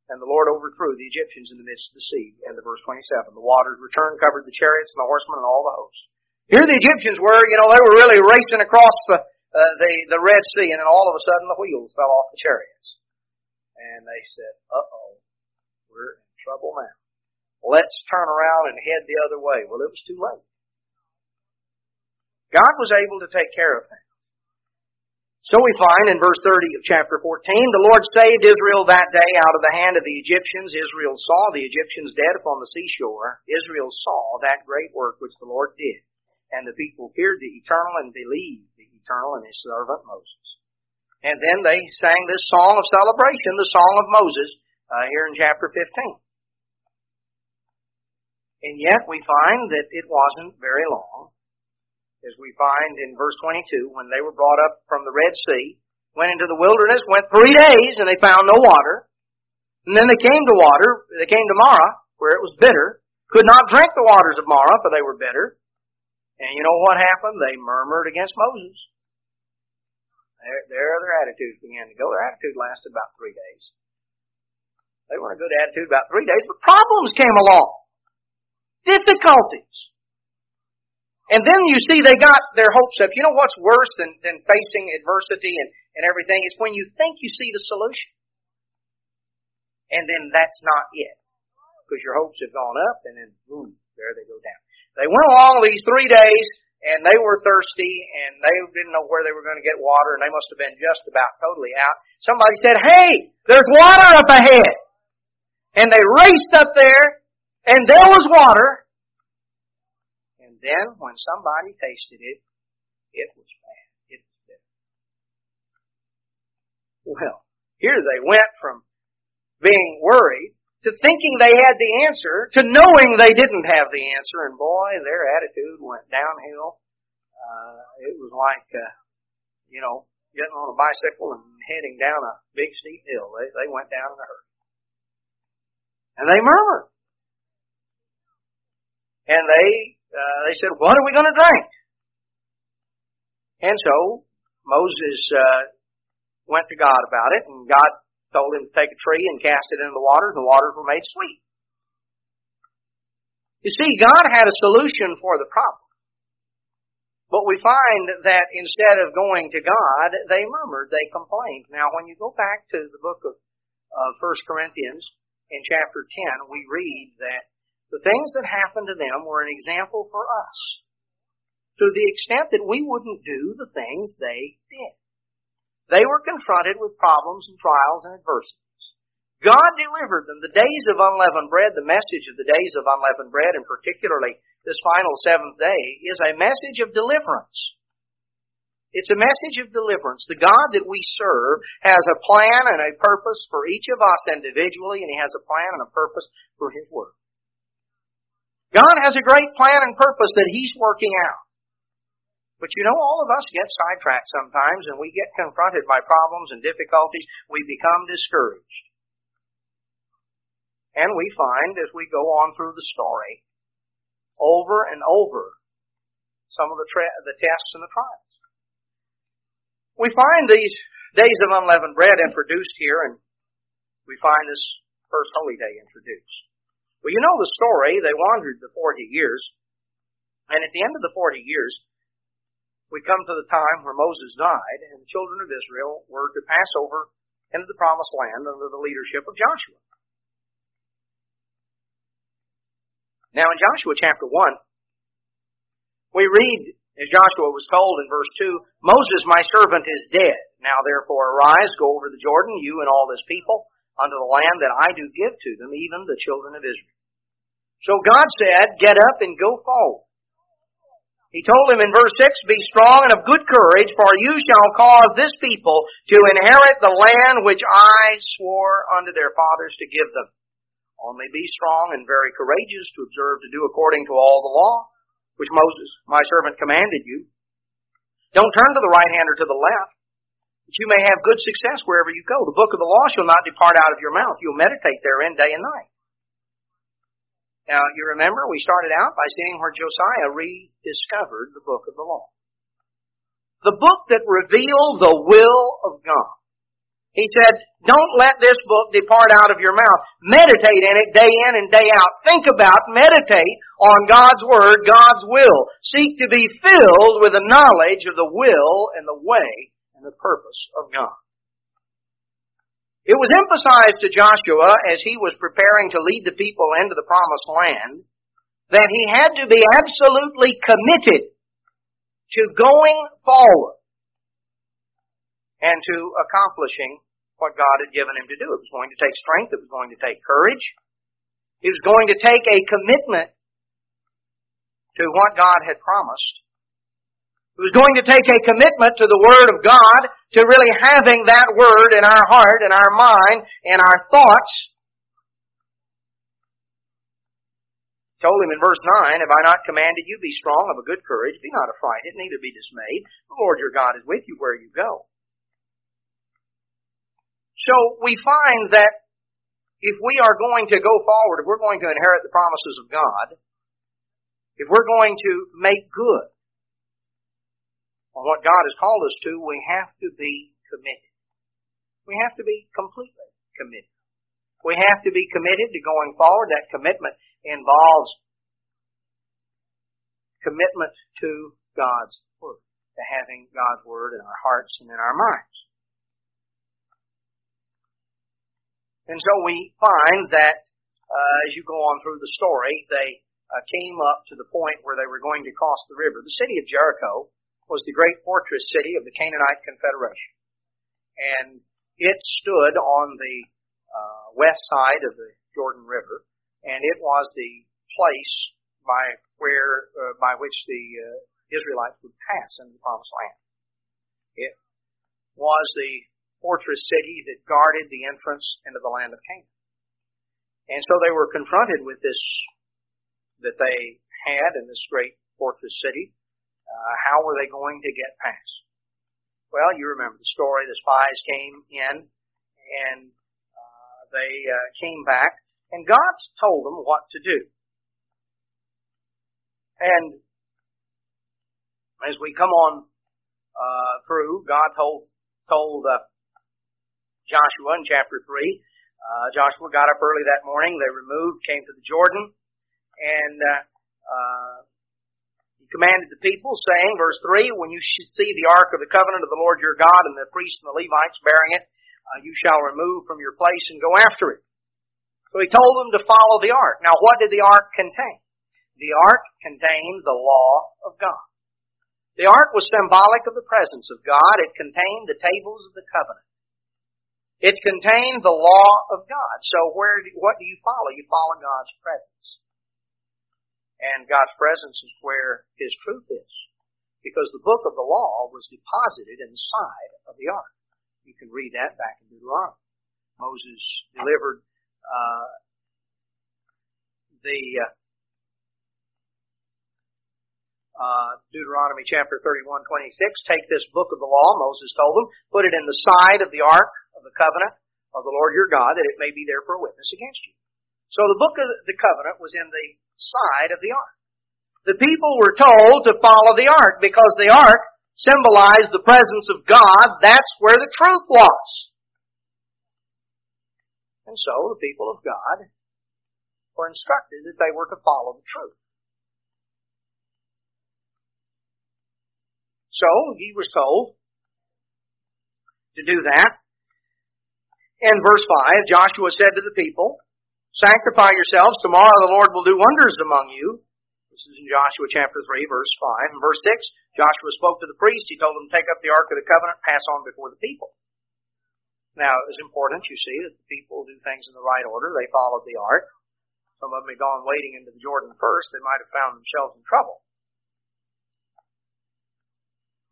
and the Lord overthrew the Egyptians in the midst of the sea. End of verse 27. The waters returned, covered the chariots and the horsemen and all the hosts. Here the Egyptians were, you know, they were really racing across the, uh, the, the Red Sea and then all of a sudden the wheels fell off the chariots. And they said, uh-oh, we're in trouble now. Let's turn around and head the other way. Well, it was too late. God was able to take care of them. So we find in verse 30 of chapter 14, the Lord saved Israel that day out of the hand of the Egyptians. Israel saw the Egyptians dead upon the seashore. Israel saw that great work which the Lord did. And the people feared the eternal and believed the eternal and his servant Moses. And then they sang this song of celebration, the song of Moses, uh, here in chapter 15. And yet we find that it wasn't very long as we find in verse 22, when they were brought up from the Red Sea, went into the wilderness, went three days, and they found no water. And then they came to water, they came to Marah, where it was bitter, could not drink the waters of Marah, for they were bitter. And you know what happened? They murmured against Moses. There their attitudes began to go. Their attitude lasted about three days. They were in a good attitude about three days, but problems came along. Difficulties. And then you see they got their hopes up. You know what's worse than, than facing adversity and, and everything? It's when you think you see the solution. And then that's not it. Because your hopes have gone up and then boom, there they go down. They went along these three days and they were thirsty and they didn't know where they were going to get water and they must have been just about totally out. Somebody said, hey, there's water up ahead. And they raced up there and there was water then when somebody tasted it, it was bad. It was bitter. Well, here they went from being worried to thinking they had the answer to knowing they didn't have the answer, and boy, their attitude went downhill. Uh, it was like, uh, you know, getting on a bicycle and heading down a big steep hill. They, they went down in a hurry. And they murmured. And they uh, they said, what are we going to drink? And so Moses uh, went to God about it, and God told him to take a tree and cast it into the waters, and the waters were made sweet. You see, God had a solution for the problem. But we find that instead of going to God, they murmured, they complained. Now, when you go back to the book of uh, 1 Corinthians in chapter 10, we read that the things that happened to them were an example for us. To the extent that we wouldn't do the things they did. They were confronted with problems and trials and adversities. God delivered them. The days of unleavened bread, the message of the days of unleavened bread, and particularly this final seventh day, is a message of deliverance. It's a message of deliverance. The God that we serve has a plan and a purpose for each of us individually, and He has a plan and a purpose for His work. God has a great plan and purpose that He's working out. But you know, all of us get sidetracked sometimes and we get confronted by problems and difficulties. We become discouraged. And we find as we go on through the story, over and over, some of the, tra- the tests and the trials. We find these days of unleavened bread introduced here and we find this first holy day introduced. Well, you know the story. They wandered the 40 years. And at the end of the 40 years, we come to the time where Moses died and the children of Israel were to pass over into the promised land under the leadership of Joshua. Now in Joshua chapter 1, we read, as Joshua was told in verse 2, Moses my servant is dead. Now therefore arise, go over the Jordan, you and all this people, unto the land that I do give to them, even the children of Israel. So God said, get up and go forward. He told him in verse 6, Be strong and of good courage, for you shall cause this people to inherit the land which I swore unto their fathers to give them. Only be strong and very courageous to observe to do according to all the law, which Moses, my servant, commanded you. Don't turn to the right hand or to the left, that you may have good success wherever you go. The book of the law shall not depart out of your mouth. You'll meditate therein day and night. Now, you remember we started out by seeing where Josiah rediscovered the book of the law. The book that revealed the will of God. He said, don't let this book depart out of your mouth. Meditate in it day in and day out. Think about, meditate on God's Word, God's will. Seek to be filled with the knowledge of the will and the way and the purpose of God. It was emphasized to Joshua as he was preparing to lead the people into the promised land that he had to be absolutely committed to going forward and to accomplishing what God had given him to do. It was going to take strength. It was going to take courage. It was going to take a commitment to what God had promised. It was going to take a commitment to the Word of God, to really having that Word in our heart, in our mind, in our thoughts. Told him in verse 9, Have I not commanded you, be strong, of a good courage, be not affrighted, neither be dismayed. The Lord your God is with you where you go. So we find that if we are going to go forward, if we're going to inherit the promises of God, if we're going to make good on what God has called us to, we have to be committed. We have to be completely committed. We have to be committed to going forward. That commitment involves commitment to God's Word, to having God's Word in our hearts and in our minds. And so we find that uh, as you go on through the story, they uh, came up to the point where they were going to cross the river. The city of Jericho was the great fortress city of the Canaanite Confederation. And it stood on the uh, west side of the Jordan River, and it was the place by where uh, by which the uh, Israelites would pass into the Promised Land. It was the fortress city that guarded the entrance into the land of Canaan. And so they were confronted with this that they had in this great fortress city. How were they going to get past? Well, you remember the story. The spies came in and uh, they uh, came back, and God told them what to do. And as we come on uh, through, God told told uh, Joshua in chapter three. Uh, Joshua got up early that morning. They removed, came to the Jordan, and uh, commanded the people, saying, verse 3, When you should see the ark of the covenant of the Lord your God and the priests and the Levites bearing it, uh, you shall remove from your place and go after it. So he told them to follow the ark. Now what did the ark contain? The ark contained the law of God. The ark was symbolic of the presence of God. It contained the tables of the covenant. It contained the law of God. So where, what do you follow? You follow God's presence. And God's presence is where His truth is. Because the book of the law was deposited inside of the ark. You can read that back in Deuteronomy. Moses delivered uh, the uh, uh, Deuteronomy chapter 31, 26. Take this book of the law, Moses told them, put it in the side of the ark of the covenant of the Lord your God, that it may be there for a witness against you. So the book of the covenant was in the side of the ark. The people were told to follow the ark because the ark symbolized the presence of God. That's where the truth was. And so the people of God were instructed that they were to follow the truth. So he was told to do that. In verse 5, Joshua said to the people, Sanctify yourselves. Tomorrow the Lord will do wonders among you. This is in Joshua chapter 3, verse 5. And verse 6, Joshua spoke to the priest. He told them take up the Ark of the Covenant, pass on before the people. Now, it's important, you see, that the people do things in the right order. They followed the Ark. Some of them had gone wading into the Jordan first. They might have found themselves in trouble.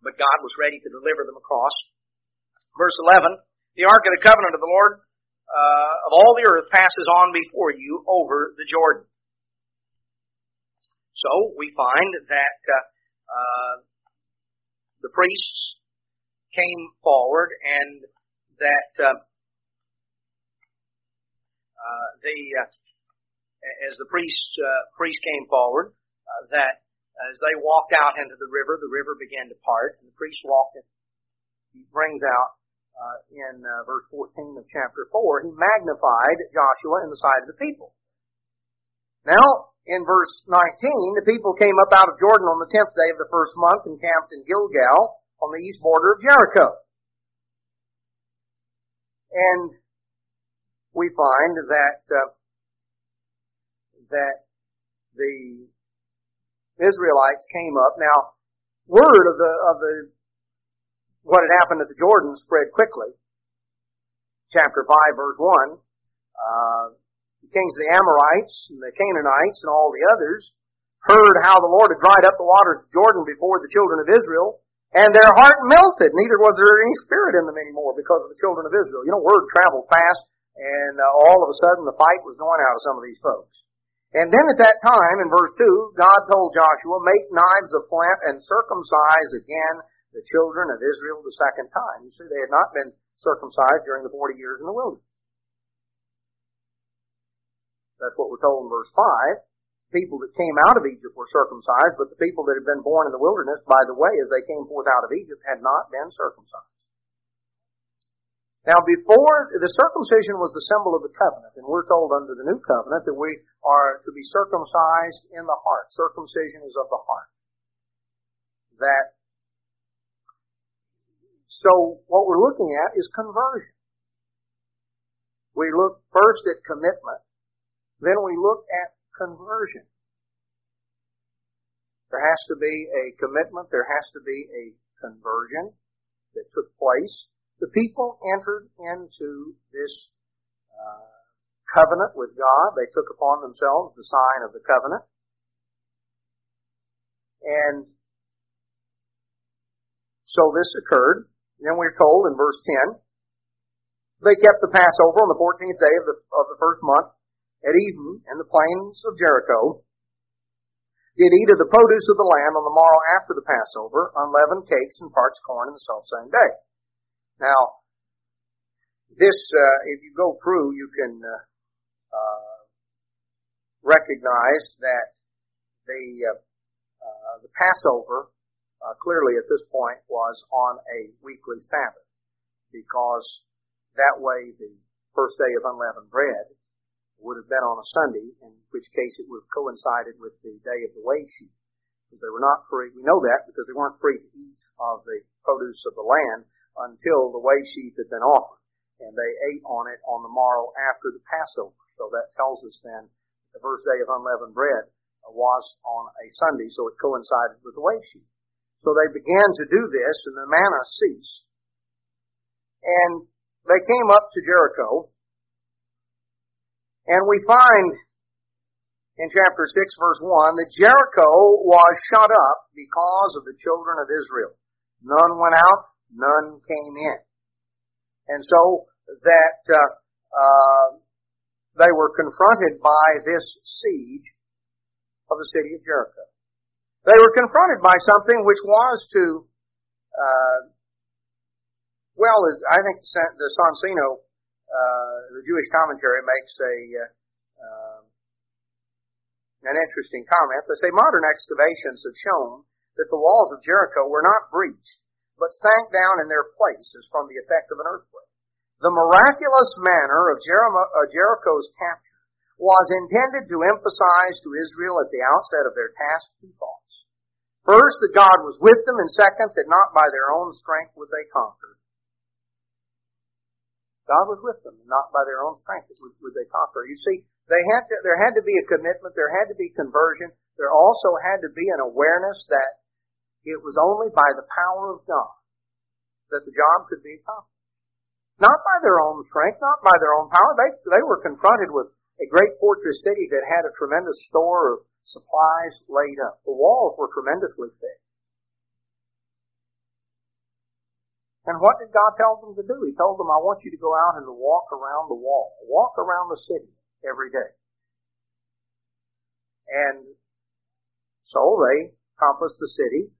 But God was ready to deliver them across. Verse 11, the Ark of the Covenant of the Lord uh, of all the earth passes on before you over the Jordan. So we find that uh, uh, the priests came forward and that uh, uh, the uh, as the priest priest came forward that as they walked out into the river, the river began to part, and the priest walked. He brings out uh, in uh, verse 14 of chapter 4, he magnified Joshua in the sight of the people. Now, in verse 19, the people came up out of Jordan on the 10th day of the first month and camped in Gilgal on the east border of Jericho. And we find that uh, that the Israelites came up. Now, word of the of the what had happened at the Jordan spread quickly. Chapter five, verse one. Uh, the kings of the Amorites and the Canaanites and all the others heard how the Lord had dried up the waters of Jordan before the children of Israel, and their heart melted. Neither was there any spirit in them anymore because of the children of Israel. You know, word traveled fast, and uh, all of a sudden the fight was going out of some of these folks. And then at that time, in verse 2, God told Joshua, make knives of flint and circumcise again the children of Israel the second time. You see, they had not been circumcised during the 40 years in the wilderness. That's what we're told in verse 5 people that came out of Egypt were circumcised, but the people that had been born in the wilderness, by the way, as they came forth out of Egypt, had not been circumcised. Now before, the circumcision was the symbol of the covenant, and we're told under the new covenant that we are to be circumcised in the heart. Circumcision is of the heart. That, so what we're looking at is conversion. We look first at commitment, then we look at conversion. There has to be a commitment, there has to be a conversion that took place. The people entered into this uh, covenant with God. They took upon themselves the sign of the covenant. And so this occurred. Then we're told in verse 10, they kept the Passover on the 14th day of the, of the first month at even in the plains of Jericho, did eat of the produce of the land on the morrow after the Passover, unleavened cakes and parched corn in the self same day. Now, this, uh, if you go through, you can uh, uh, recognize that the uh, uh, the Passover uh, clearly at this point was on a weekly Sabbath, because that way the first day of unleavened bread would have been on a Sunday, in which case it would have coincided with the day of the wave sheaf. Because they were not free, we know that because they weren't free to eat of the produce of the land until the wave sheaf had been offered. And they ate on it on the morrow after the Passover. So that tells us then the first day of unleavened bread was on a Sunday, so it coincided with the wave sheaf. So they began to do this and the manna ceased. And they came up to Jericho and we find in chapter 6 verse 1 that Jericho was shut up because of the children of Israel. None went out, none came in. And so that uh, uh, they were confronted by this siege of the city of Jericho. They were confronted by something which was to, uh, well, I think the Soncino uh, the Jewish commentary makes a uh, an interesting comment. They say modern excavations have shown that the walls of Jericho were not breached, but sank down in their places from the effect of an earthquake. The miraculous manner of Jericho's capture was intended to emphasize to Israel at the outset of their task two thoughts. First, that God was with them, and second, that not by their own strength would they conquer, God was with them, not by their own strength would, would they conquer. You see, they had to, there had to be a commitment, there had to be conversion, there also had to be an awareness that it was only by the power of God that the job could be accomplished. Not by their own strength, not by their own power. They, they were confronted with a great fortress city that had a tremendous store of supplies laid up. The walls were tremendously thick. And what did God tell them to do? He told them, I want you to go out and walk around the wall. Walk around the city every day. And so they compassed the city.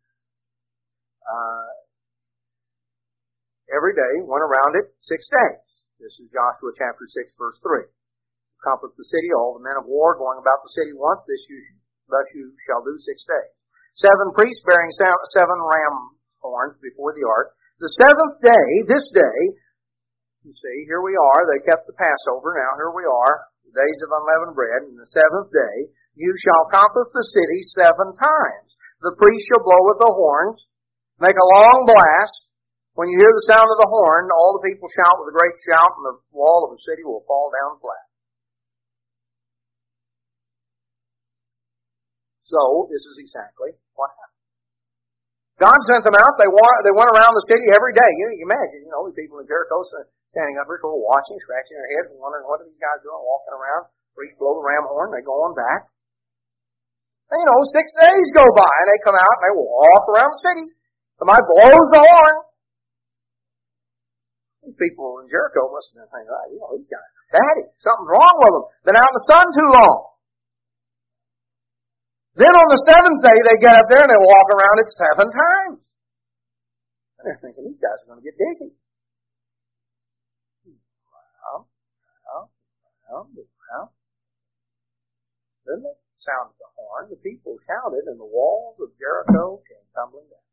Uh, every day, went around it six days. This is Joshua chapter 6 verse 3. Compassed the city, all the men of war going about the city once, this you, thus you shall do six days. Seven priests bearing seven ram horns before the ark, the seventh day, this day, you see, here we are, they kept the Passover, now here we are, the days of unleavened bread, and the seventh day, you shall compass the city seven times. The priest shall blow with the horns, make a long blast, When you hear the sound of the horn, all the people shout with a great shout, and the wall of the city will fall down flat. So, this is exactly what happened. God sent them out. They went, they went around the city every day. You, you imagine, you know, the people in Jericho standing up there sort of watching, scratching their heads, wondering what are these guys doing, walking around. Priest blow the ram horn, they go on back. And, you know, six days go by, and they come out and they walk around the city. Somebody blows the horn. These people in Jericho must have been thinking, oh, you know, these guys are batty. Something's wrong with them. Been out in the sun too long. Then on the seventh day, they get up there and they walk around it seven times. And they're thinking, these guys are going to get dizzy. Then they sounded the horn, the people shouted, and the walls of Jericho came tumbling down.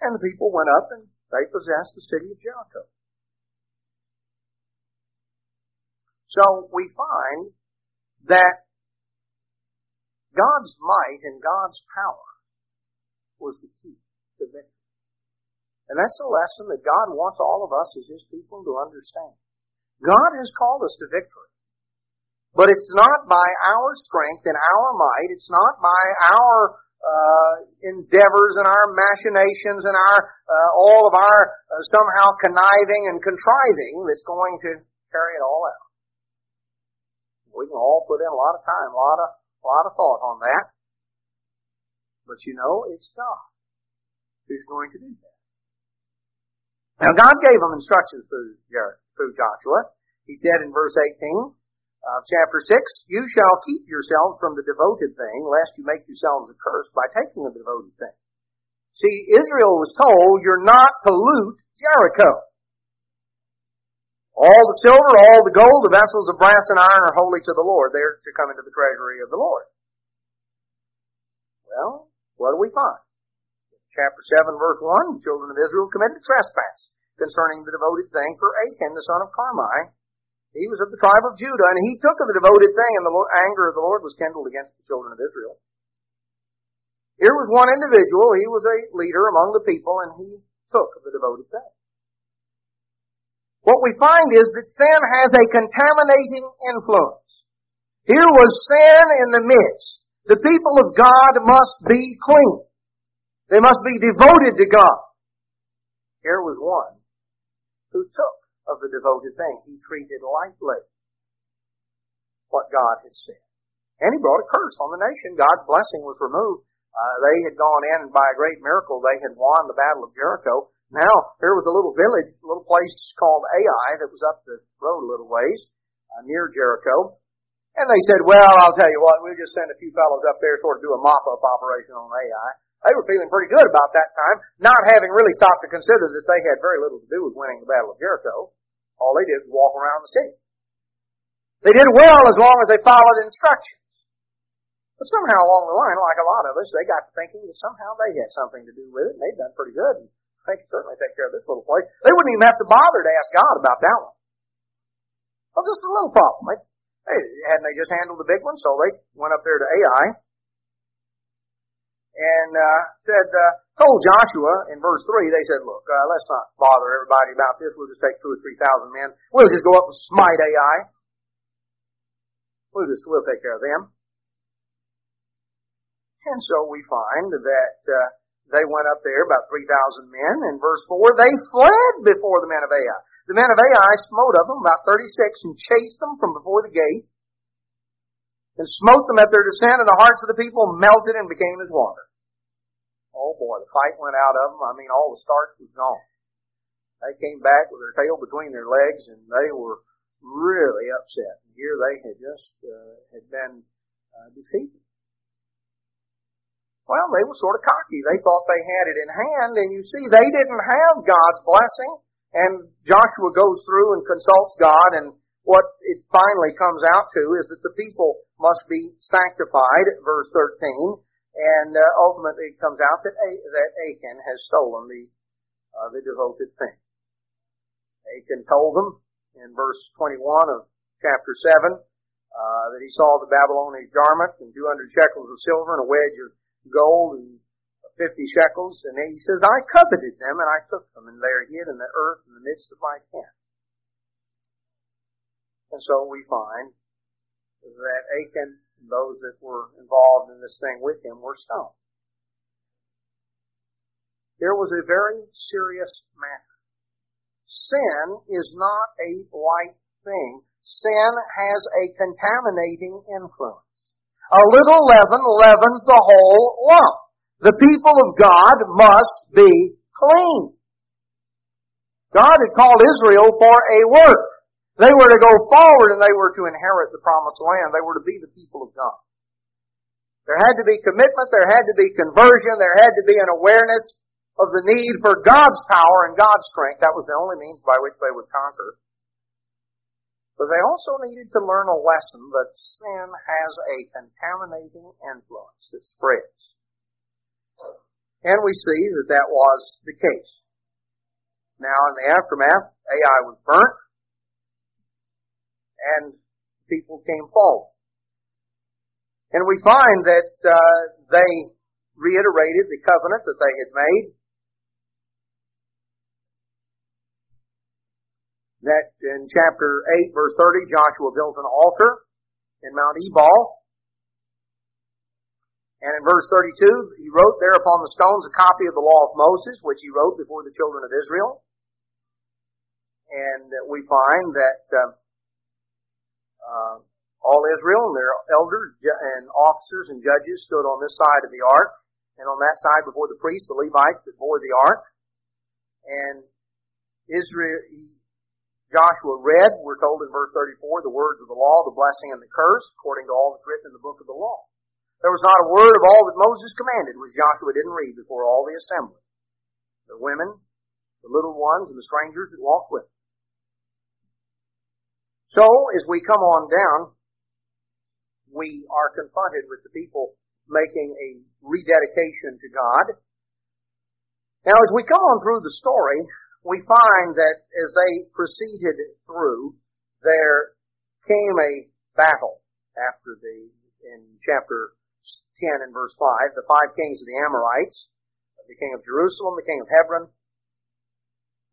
And the people went up and they possessed the city of Jericho. So we find that God's might and God's power was the key to victory. And that's a lesson that God wants all of us as His people to understand. God has called us to victory. But it's not by our strength and our might, it's not by our uh, endeavors and our machinations and our uh, all of our uh, somehow conniving and contriving that's going to carry it all out. We can all put in a lot of time, a lot of a lot of thought on that. But you know, it's God who's going to do that. Now God gave them instructions through, through Joshua. He said in verse 18, of chapter 6, you shall keep yourselves from the devoted thing, lest you make yourselves accursed by taking the devoted thing. See, Israel was told you're not to loot Jericho. All the silver, all the gold, the vessels of brass and iron are holy to the Lord. They're to come into the treasury of the Lord. Well, what do we find? Chapter 7 verse 1, the children of Israel committed trespass concerning the devoted thing for Achan, the son of Carmi, he was of the tribe of Judah, and he took of the devoted thing, and the anger of the Lord was kindled against the children of Israel. Here was one individual, he was a leader among the people, and he took of the devoted thing. What we find is that sin has a contaminating influence. Here was sin in the midst. The people of God must be clean. They must be devoted to God. Here was one who took of the devoted thing. He treated lightly what God had said. And he brought a curse on the nation. God's blessing was removed. Uh, they had gone in and by a great miracle they had won the battle of Jericho. Now, there was a little village, a little place called Ai that was up the road a little ways, uh, near Jericho. And they said, well, I'll tell you what, we'll just send a few fellows up there sort of do a mop-up operation on Ai. They were feeling pretty good about that time, not having really stopped to consider that they had very little to do with winning the Battle of Jericho. All they did was walk around the city. They did well as long as they followed instructions. But somehow along the line, like a lot of us, they got to thinking that somehow they had something to do with it, and they'd done pretty good. And they could certainly take care of this little place. They wouldn't even have to bother to ask God about that one. It was just a little problem. They, they hadn't they just handled the big one, so they went up there to Ai and uh, said, uh, told Joshua in verse 3, they said, look, uh, let's not bother everybody about this. We'll just take two or three thousand men. We'll just go up and smite Ai. We'll just, we'll take care of them. And so we find that uh, they went up there, about 3,000 men. In verse 4, they fled before the men of Ai. The men of Ai smote of them, about 36, and chased them from before the gate and smote them at their descent, and the hearts of the people melted and became as water. Oh boy, the fight went out of them. I mean, all the starch was gone. They came back with their tail between their legs, and they were really upset. Here they had just uh, had been uh, defeated. Well, they were sort of cocky. They thought they had it in hand, and you see, they didn't have God's blessing. And Joshua goes through and consults God, and what it finally comes out to is that the people must be sanctified, verse 13, and uh, ultimately it comes out that, A- that Achan has stolen the, uh, the devoted thing. Achan told them in verse 21 of chapter 7 uh, that he saw the Babylonian garment and 200 shekels of silver and a wedge of gold and fifty shekels, and he says, I coveted them, and I took them, and they are hid in the earth in the midst of my tent. And so we find that Achan and those that were involved in this thing with him were stoned. There was a very serious matter. Sin is not a light thing. Sin has a contaminating influence. A little leaven leavens the whole lump. The people of God must be clean. God had called Israel for a work. They were to go forward and they were to inherit the promised land. They were to be the people of God. There had to be commitment, there had to be conversion, there had to be an awareness of the need for God's power and God's strength. That was the only means by which they would conquer. But they also needed to learn a lesson that sin has a contaminating influence that spreads. And we see that that was the case. Now in the aftermath, Ai was burnt, and people came forward. And we find that uh, they reiterated the covenant that they had made that in chapter 8 verse 30, Joshua built an altar in Mount Ebal. And in verse 32, he wrote there upon the stones a copy of the law of Moses, which he wrote before the children of Israel. And we find that uh, uh, all Israel and their elders and officers and judges stood on this side of the ark, and on that side before the priests, the Levites that bore the ark. And Israel, Joshua read, we're told in verse 34, the words of the law, the blessing and the curse, according to all that's written in the book of the law. There was not a word of all that Moses commanded which Joshua didn't read before all the assembly. The women, the little ones, and the strangers that walked with him. So, as we come on down, we are confronted with the people making a rededication to God. Now, as we come on through the story, we find that as they proceeded through, there came a battle after the, in chapter 10 and verse 5, the five kings of the Amorites, the king of Jerusalem, the king of Hebron,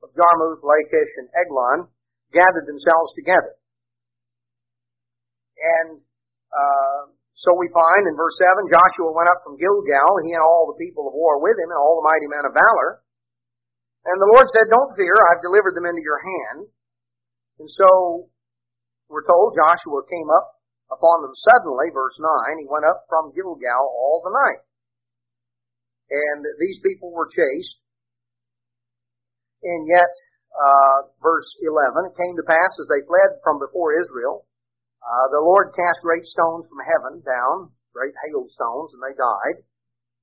of Jarmuth, Lachish, and Eglon, gathered themselves together. And uh, so we find in verse 7, Joshua went up from Gilgal, he and all the people of war with him, and all the mighty men of valor, and the Lord said, don't fear, I've delivered them into your hand. And so, we're told Joshua came up upon them suddenly, verse 9. He went up from Gilgal all the night. And these people were chased. And yet, uh, verse 11, it came to pass as they fled from before Israel, uh, the Lord cast great stones from heaven down, great hailstones, and they died.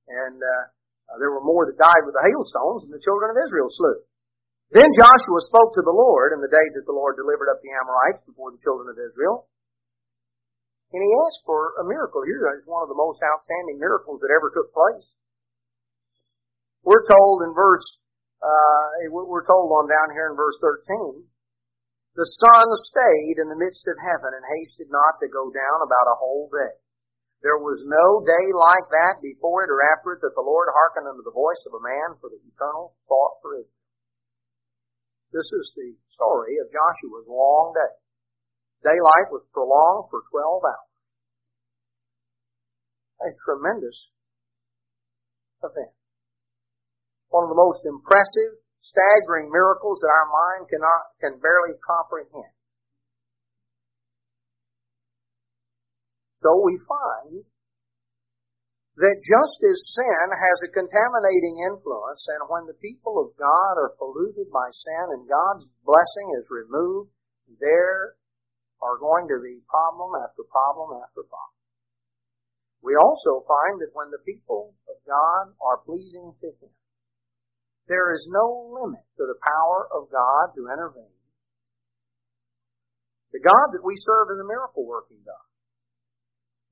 And uh, uh, there were more that died with the hailstones than the children of Israel slew. Then Joshua spoke to the Lord in the day that the Lord delivered up the Amorites before the children of Israel. And he asked for a miracle. Here is one of the most outstanding miracles that ever took place. We're told in verse, uh, we're told on down here in verse 13, the sun stayed in the midst of heaven and hasted not to go down about a whole day. There was no day like that before it or after it that the Lord hearkened unto the voice of a man for the eternal thought for Israel. This is the story of Joshua's long day. Daylight was prolonged for 12 hours. A tremendous event. One of the most impressive, staggering miracles that our mind cannot, can barely comprehend. So we find that just as sin has a contaminating influence, and when the people of God are polluted by sin and God's blessing is removed, there are going to be problem after problem after problem. We also find that when the people of God are pleasing to Him, there is no limit to the power of God to intervene. The God that we serve is a miracle working God.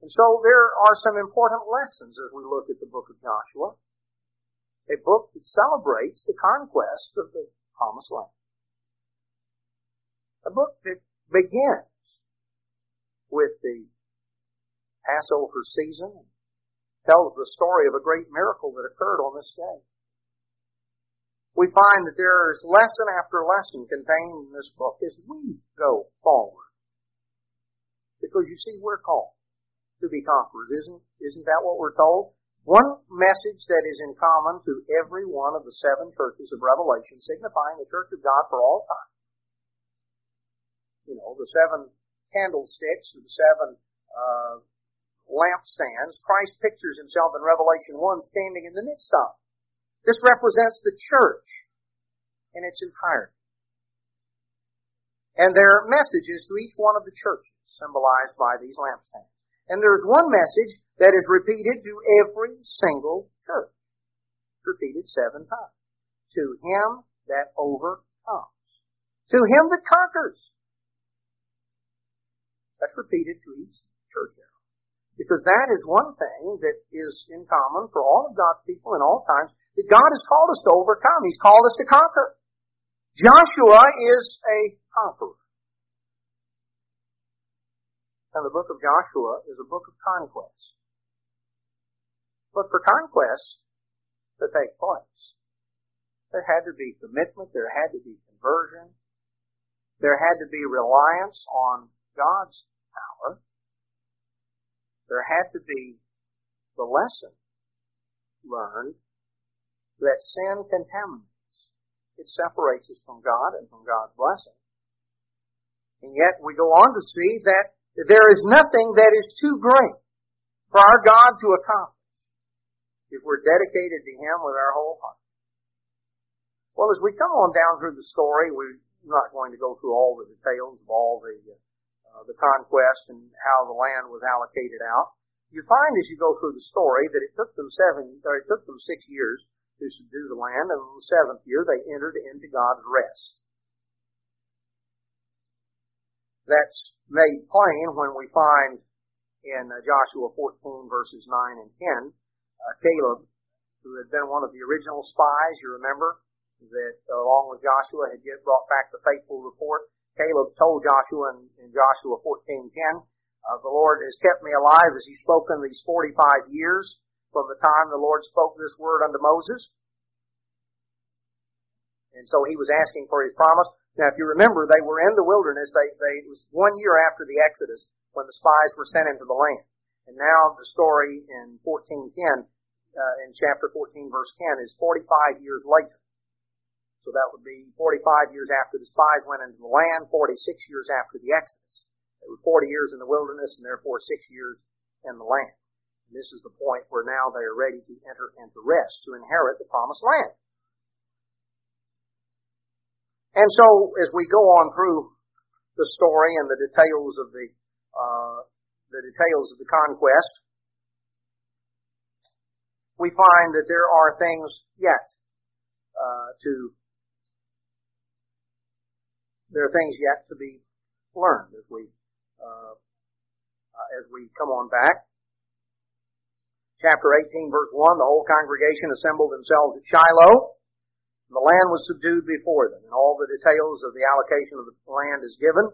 And so there are some important lessons as we look at the book of Joshua. A book that celebrates the conquest of the promised land. A book that begins with the Passover season, tells the story of a great miracle that occurred on this day. We find that there is lesson after lesson contained in this book as we go forward. Because you see, we're called to be conquerors, isn't, isn't that what we're told? One message that is in common to every one of the seven churches of Revelation, signifying the church of God for all time. You know, the seven candlesticks, the seven uh, lampstands, Christ pictures himself in Revelation 1 standing in the midst of. This represents the church in its entirety. And there are messages to each one of the churches symbolized by these lampstands. And there's one message that is repeated to every single church. Repeated seven times. To him that overcomes. To him that conquers. That's repeated to each church era. Because that is one thing that is in common for all of God's people in all times, that God has called us to overcome. He's called us to conquer. Joshua is a conqueror. And the book of Joshua is a book of conquest. But for conquest to take place, there had to be commitment, there had to be conversion, there had to be reliance on God's power, there had to be the lesson learned that sin contaminates. It separates us from God and from God's blessing. And yet we go on to see that there is nothing that is too great for our God to accomplish if we're dedicated to Him with our whole heart. Well, as we come on down through the story, we're not going to go through all the details of all the uh, the conquest and how the land was allocated out. You find as you go through the story that it took them seven, or it took them six years to subdue the land, and in the seventh year they entered into God's rest. That's made plain when we find in uh, Joshua 14 verses 9 and 10, uh, Caleb, who had been one of the original spies, you remember, that uh, along with Joshua had yet brought back the faithful report Caleb told Joshua in, in Joshua 14:10, uh, "The Lord has kept me alive as He spoken these 45 years from the time the Lord spoke this word unto Moses." And so he was asking for His promise. Now, if you remember, they were in the wilderness. They, they, it was one year after the Exodus when the spies were sent into the land. And now the story in 14:10, uh, in chapter 14, verse 10, is 45 years later. So that would be 45 years after the spies went into the land, 46 years after the Exodus. They were 40 years in the wilderness and therefore six years in the land. And this is the point where now they are ready to enter into rest, to inherit the promised land. And so, as we go on through the story and the details of the uh, the details of the conquest, we find that there are things yet uh, to there are things yet to be learned as we uh, as we come on back. Chapter 18, verse 1, the whole congregation assembled themselves at Shiloh. The land was subdued before them, and all the details of the allocation of the land is given.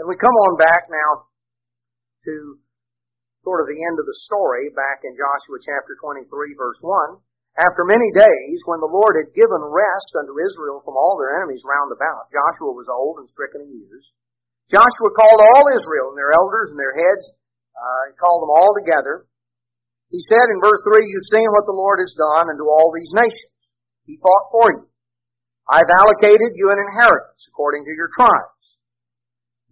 Then we come on back now to sort of the end of the story, back in Joshua chapter 23, verse 1. After many days, when the Lord had given rest unto Israel from all their enemies round about, Joshua was old and stricken in years. Joshua called all Israel and their elders and their heads, uh, he called them all together. He said in verse 3, You've seen what the Lord has done unto all these nations. He fought for you. I've allocated you an inheritance according to your tribes.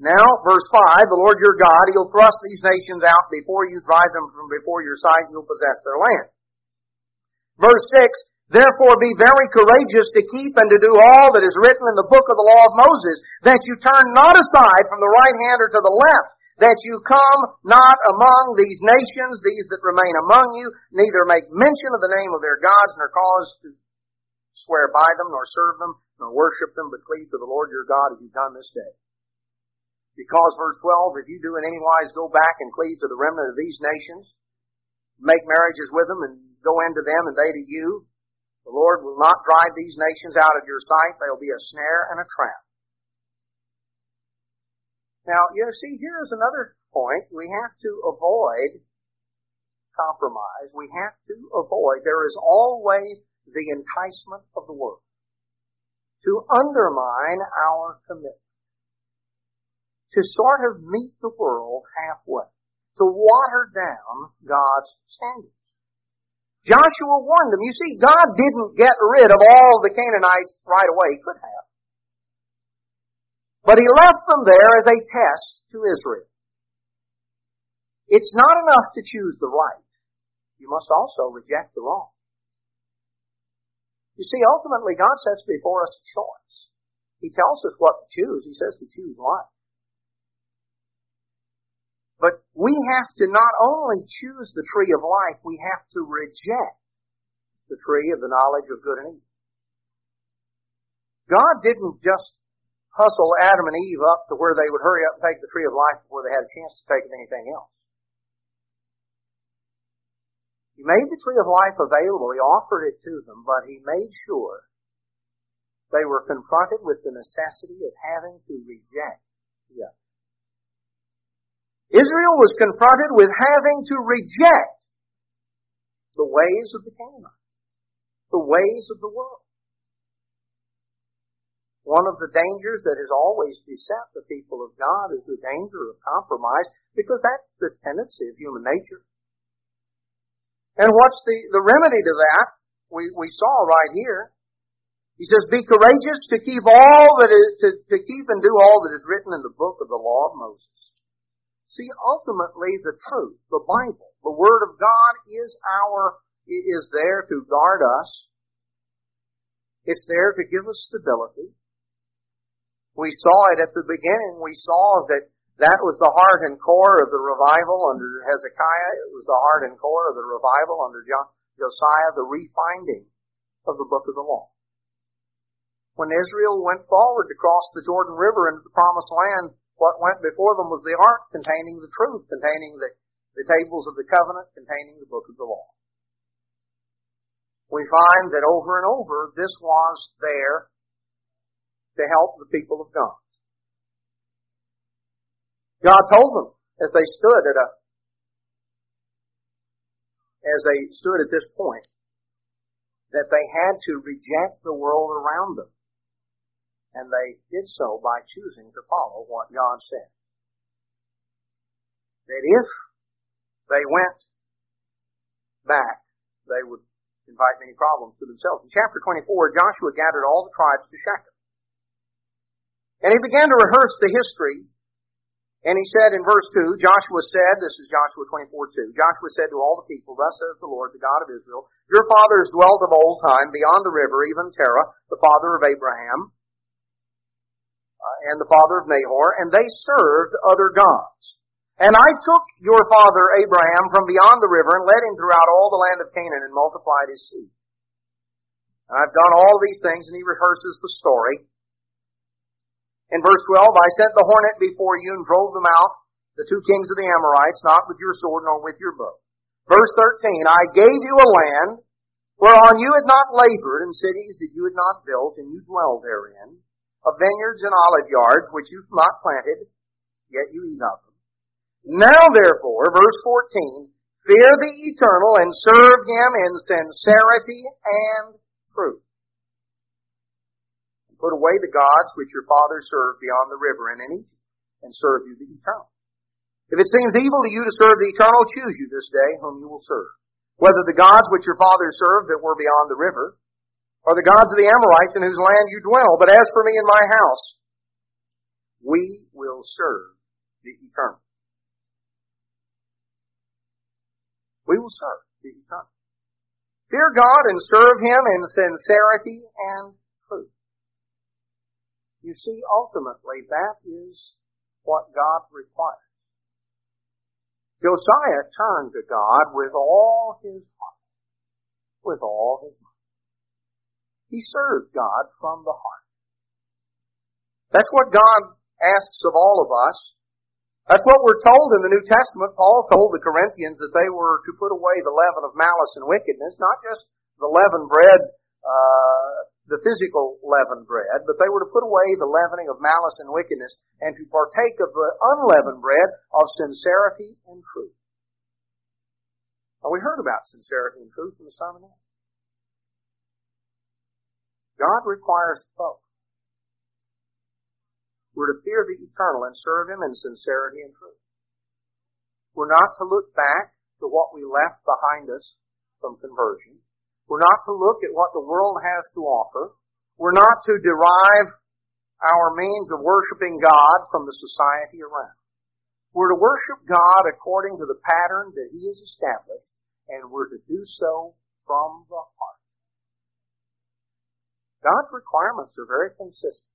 Now, verse 5, the Lord your God, He'll thrust these nations out before you, drive them from before your sight, and you'll possess their land. Verse 6, Therefore be very courageous to keep and to do all that is written in the book of the law of Moses, that you turn not aside from the right hand or to the left, that you come not among these nations, these that remain among you, neither make mention of the name of their gods, nor cause to swear by them, nor serve them, nor worship them, but cleave to the Lord your God as you've done this day. Because, verse 12, if you do in any wise go back and cleave to the remnant of these nations, make marriages with them and go into them and they to you. The Lord will not drive these nations out of your sight. They'll be a snare and a trap. Now, you see, here is another point. We have to avoid compromise, we have to avoid, there is always the enticement of the world to undermine our commitment, to sort of meet the world halfway, to water down God's standards. Joshua warned them. You see, God didn't get rid of all the Canaanites right away. He could have. But He left them there as a test to Israel. It's not enough to choose the right. You must also reject the wrong. You see, ultimately, God sets before us a choice. He tells us what to choose. He says to choose life. But we have to not only choose the tree of life, we have to reject the tree of the knowledge of good and evil. God didn't just hustle Adam and Eve up to where they would hurry up and take the tree of life before they had a chance to take anything else. He made the tree of life available. He offered it to them, but he made sure they were confronted with the necessity of having to reject the other. Israel was confronted with having to reject the ways of the Canaanites, the ways of the world. One of the dangers that has always beset the people of God is the danger of compromise because that's the tendency of human nature. And what's the, the remedy to that? We, we saw right here. He says, be courageous to keep all that is, to, to keep and do all that is written in the book of the law of Moses. See, ultimately the truth, the Bible, the Word of God is our, is there to guard us. It's there to give us stability. We saw it at the beginning. We saw that that was the heart and core of the revival under Hezekiah. It was the heart and core of the revival under Josiah, the refinding of the book of the law. When Israel went forward to cross the Jordan River into the promised land, what went before them was the ark containing the truth, containing the, the tables of the covenant, containing the book of the law. We find that over and over, this was there to help the people of God. God told them as they stood at a, as they stood at this point, that they had to reject the world around them. And they did so by choosing to follow what God said. That if they went back, they would invite many problems to themselves. In chapter 24, Joshua gathered all the tribes to Shechem. And he began to rehearse the history and he said in verse 2, Joshua said, this is Joshua 24, 2, Joshua said to all the people, Thus says the Lord, the God of Israel, Your fathers dwelt of old time beyond the river, even Terah, the father of Abraham, uh, and the father of Nahor, and they served other gods. And I took your father Abraham from beyond the river and led him throughout all the land of Canaan and multiplied his seed. And I've done all these things, and he rehearses the story. In verse 12, I sent the hornet before you and drove them out, the two kings of the Amorites, not with your sword nor with your bow. Verse 13, I gave you a land whereon you had not labored, and cities that you had not built, and you dwell therein, of vineyards and olive yards, which you have not planted, yet you eat of them. Now therefore, verse 14, fear the eternal and serve him in sincerity and truth. Put away the gods which your fathers served beyond the river and in Egypt, and serve you the eternal. If it seems evil to you to serve the eternal, choose you this day whom you will serve. Whether the gods which your fathers served that were beyond the river, or the gods of the Amorites in whose land you dwell. But as for me and my house, we will serve the eternal. We will serve the eternal. Fear God and serve Him in sincerity and you see, ultimately, that is what God requires. Josiah turned to God with all his heart, with all his mind. He served God from the heart. That's what God asks of all of us. That's what we're told in the New Testament. Paul told the Corinthians that they were to put away the leaven of malice and wickedness, not just the leavened bread uh, the physical leavened bread, but they were to put away the leavening of malice and wickedness and to partake of the unleavened bread of sincerity and truth. Now we heard about sincerity and truth in the sermon. God requires both. We're to fear the eternal and serve Him in sincerity and truth. We're not to look back to what we left behind us from conversion. We're not to look at what the world has to offer. We're not to derive our means of worshiping God from the society around. We're to worship God according to the pattern that He has established, and we're to do so from the heart. God's requirements are very consistent.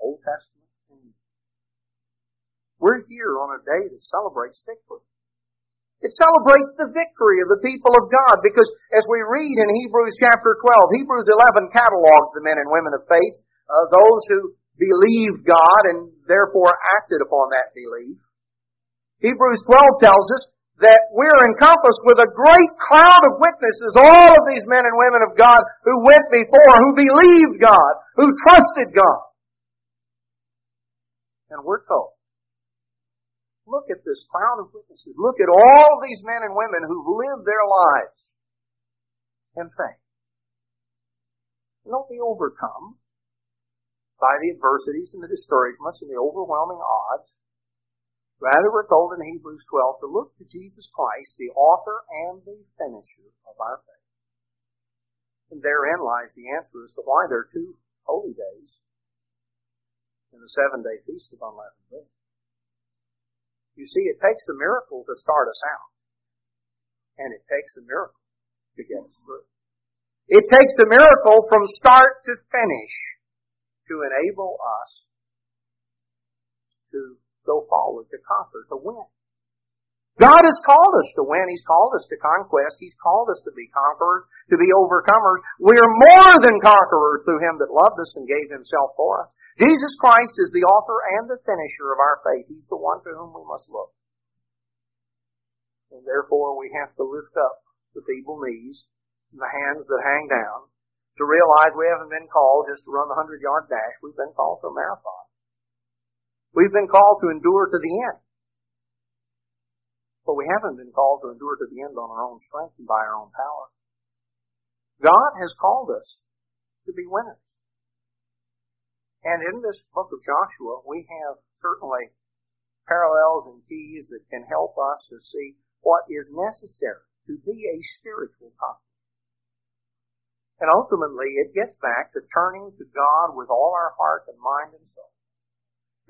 Old Testament and New. We're here on a day that celebrates victory. It celebrates the victory of the people of God because as we read in Hebrews chapter 12, Hebrews 11 catalogs the men and women of faith, uh, those who believed God and therefore acted upon that belief. Hebrews 12 tells us that we're encompassed with a great cloud of witnesses, all of these men and women of God who went before, who believed God, who trusted God. And we're told, look at this cloud of witnesses. Look at all these men and women who've lived their lives in faith. Don't be overcome by the adversities and the discouragements and the overwhelming odds Rather, we're told in Hebrews 12 to look to Jesus Christ, the author and the finisher of our faith. And therein lies the answer as to why there are two holy days in the seven day feast of unleavened bread. You see, it takes a miracle to start us out. And it takes a miracle to get us through. It takes a miracle from start to finish to enable us to go forward, to conquer, to win. God has called us to win. He's called us to conquest. He's called us to be conquerors, to be overcomers. We are more than conquerors through Him that loved us and gave Himself for us. Jesus Christ is the author and the finisher of our faith. He's the one to whom we must look. And therefore we have to lift up the feeble knees and the hands that hang down to realize we haven't been called just to run the hundred yard dash. We've been called to a marathon. We've been called to endure to the end. But we haven't been called to endure to the end on our own strength and by our own power. God has called us to be winners. And in this book of Joshua, we have certainly parallels and keys that can help us to see what is necessary to be a spiritual conqueror. And ultimately, it gets back to turning to God with all our heart and mind and soul.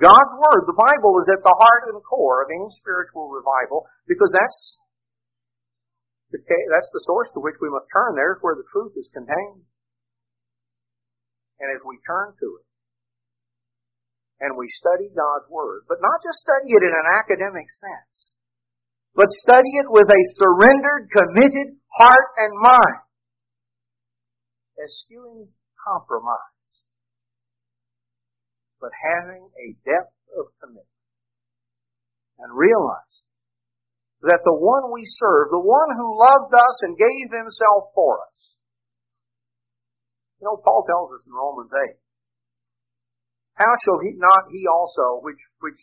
God's Word, the Bible, is at the heart and core of any spiritual revival because that's the, that's the source to which we must turn. There's where the truth is contained. And as we turn to it, and we study God's Word, but not just study it in an academic sense, but study it with a surrendered, committed heart and mind, eschewing compromise but having a depth of commitment. And realize that the one we serve, the one who loved us and gave himself for us, you know, Paul tells us in Romans 8, how shall he not he also, which, which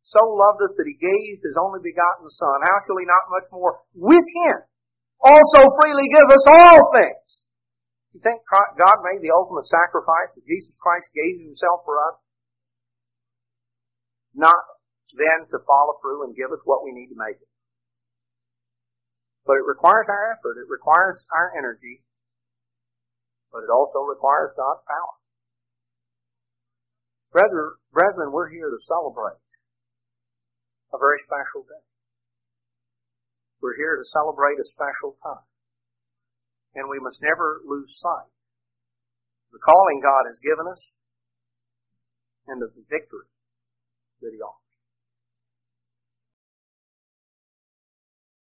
so loved us that he gave his only begotten son, how shall he not much more with him also freely give us all things? You think God made the ultimate sacrifice that Jesus Christ gave himself for us? not then to follow through and give us what we need to make it. But it requires our effort. It requires our energy. But it also requires God's power. Brethren, brethren, we're here to celebrate a very special day. We're here to celebrate a special time. And we must never lose sight of the calling God has given us and of the victory that he offers.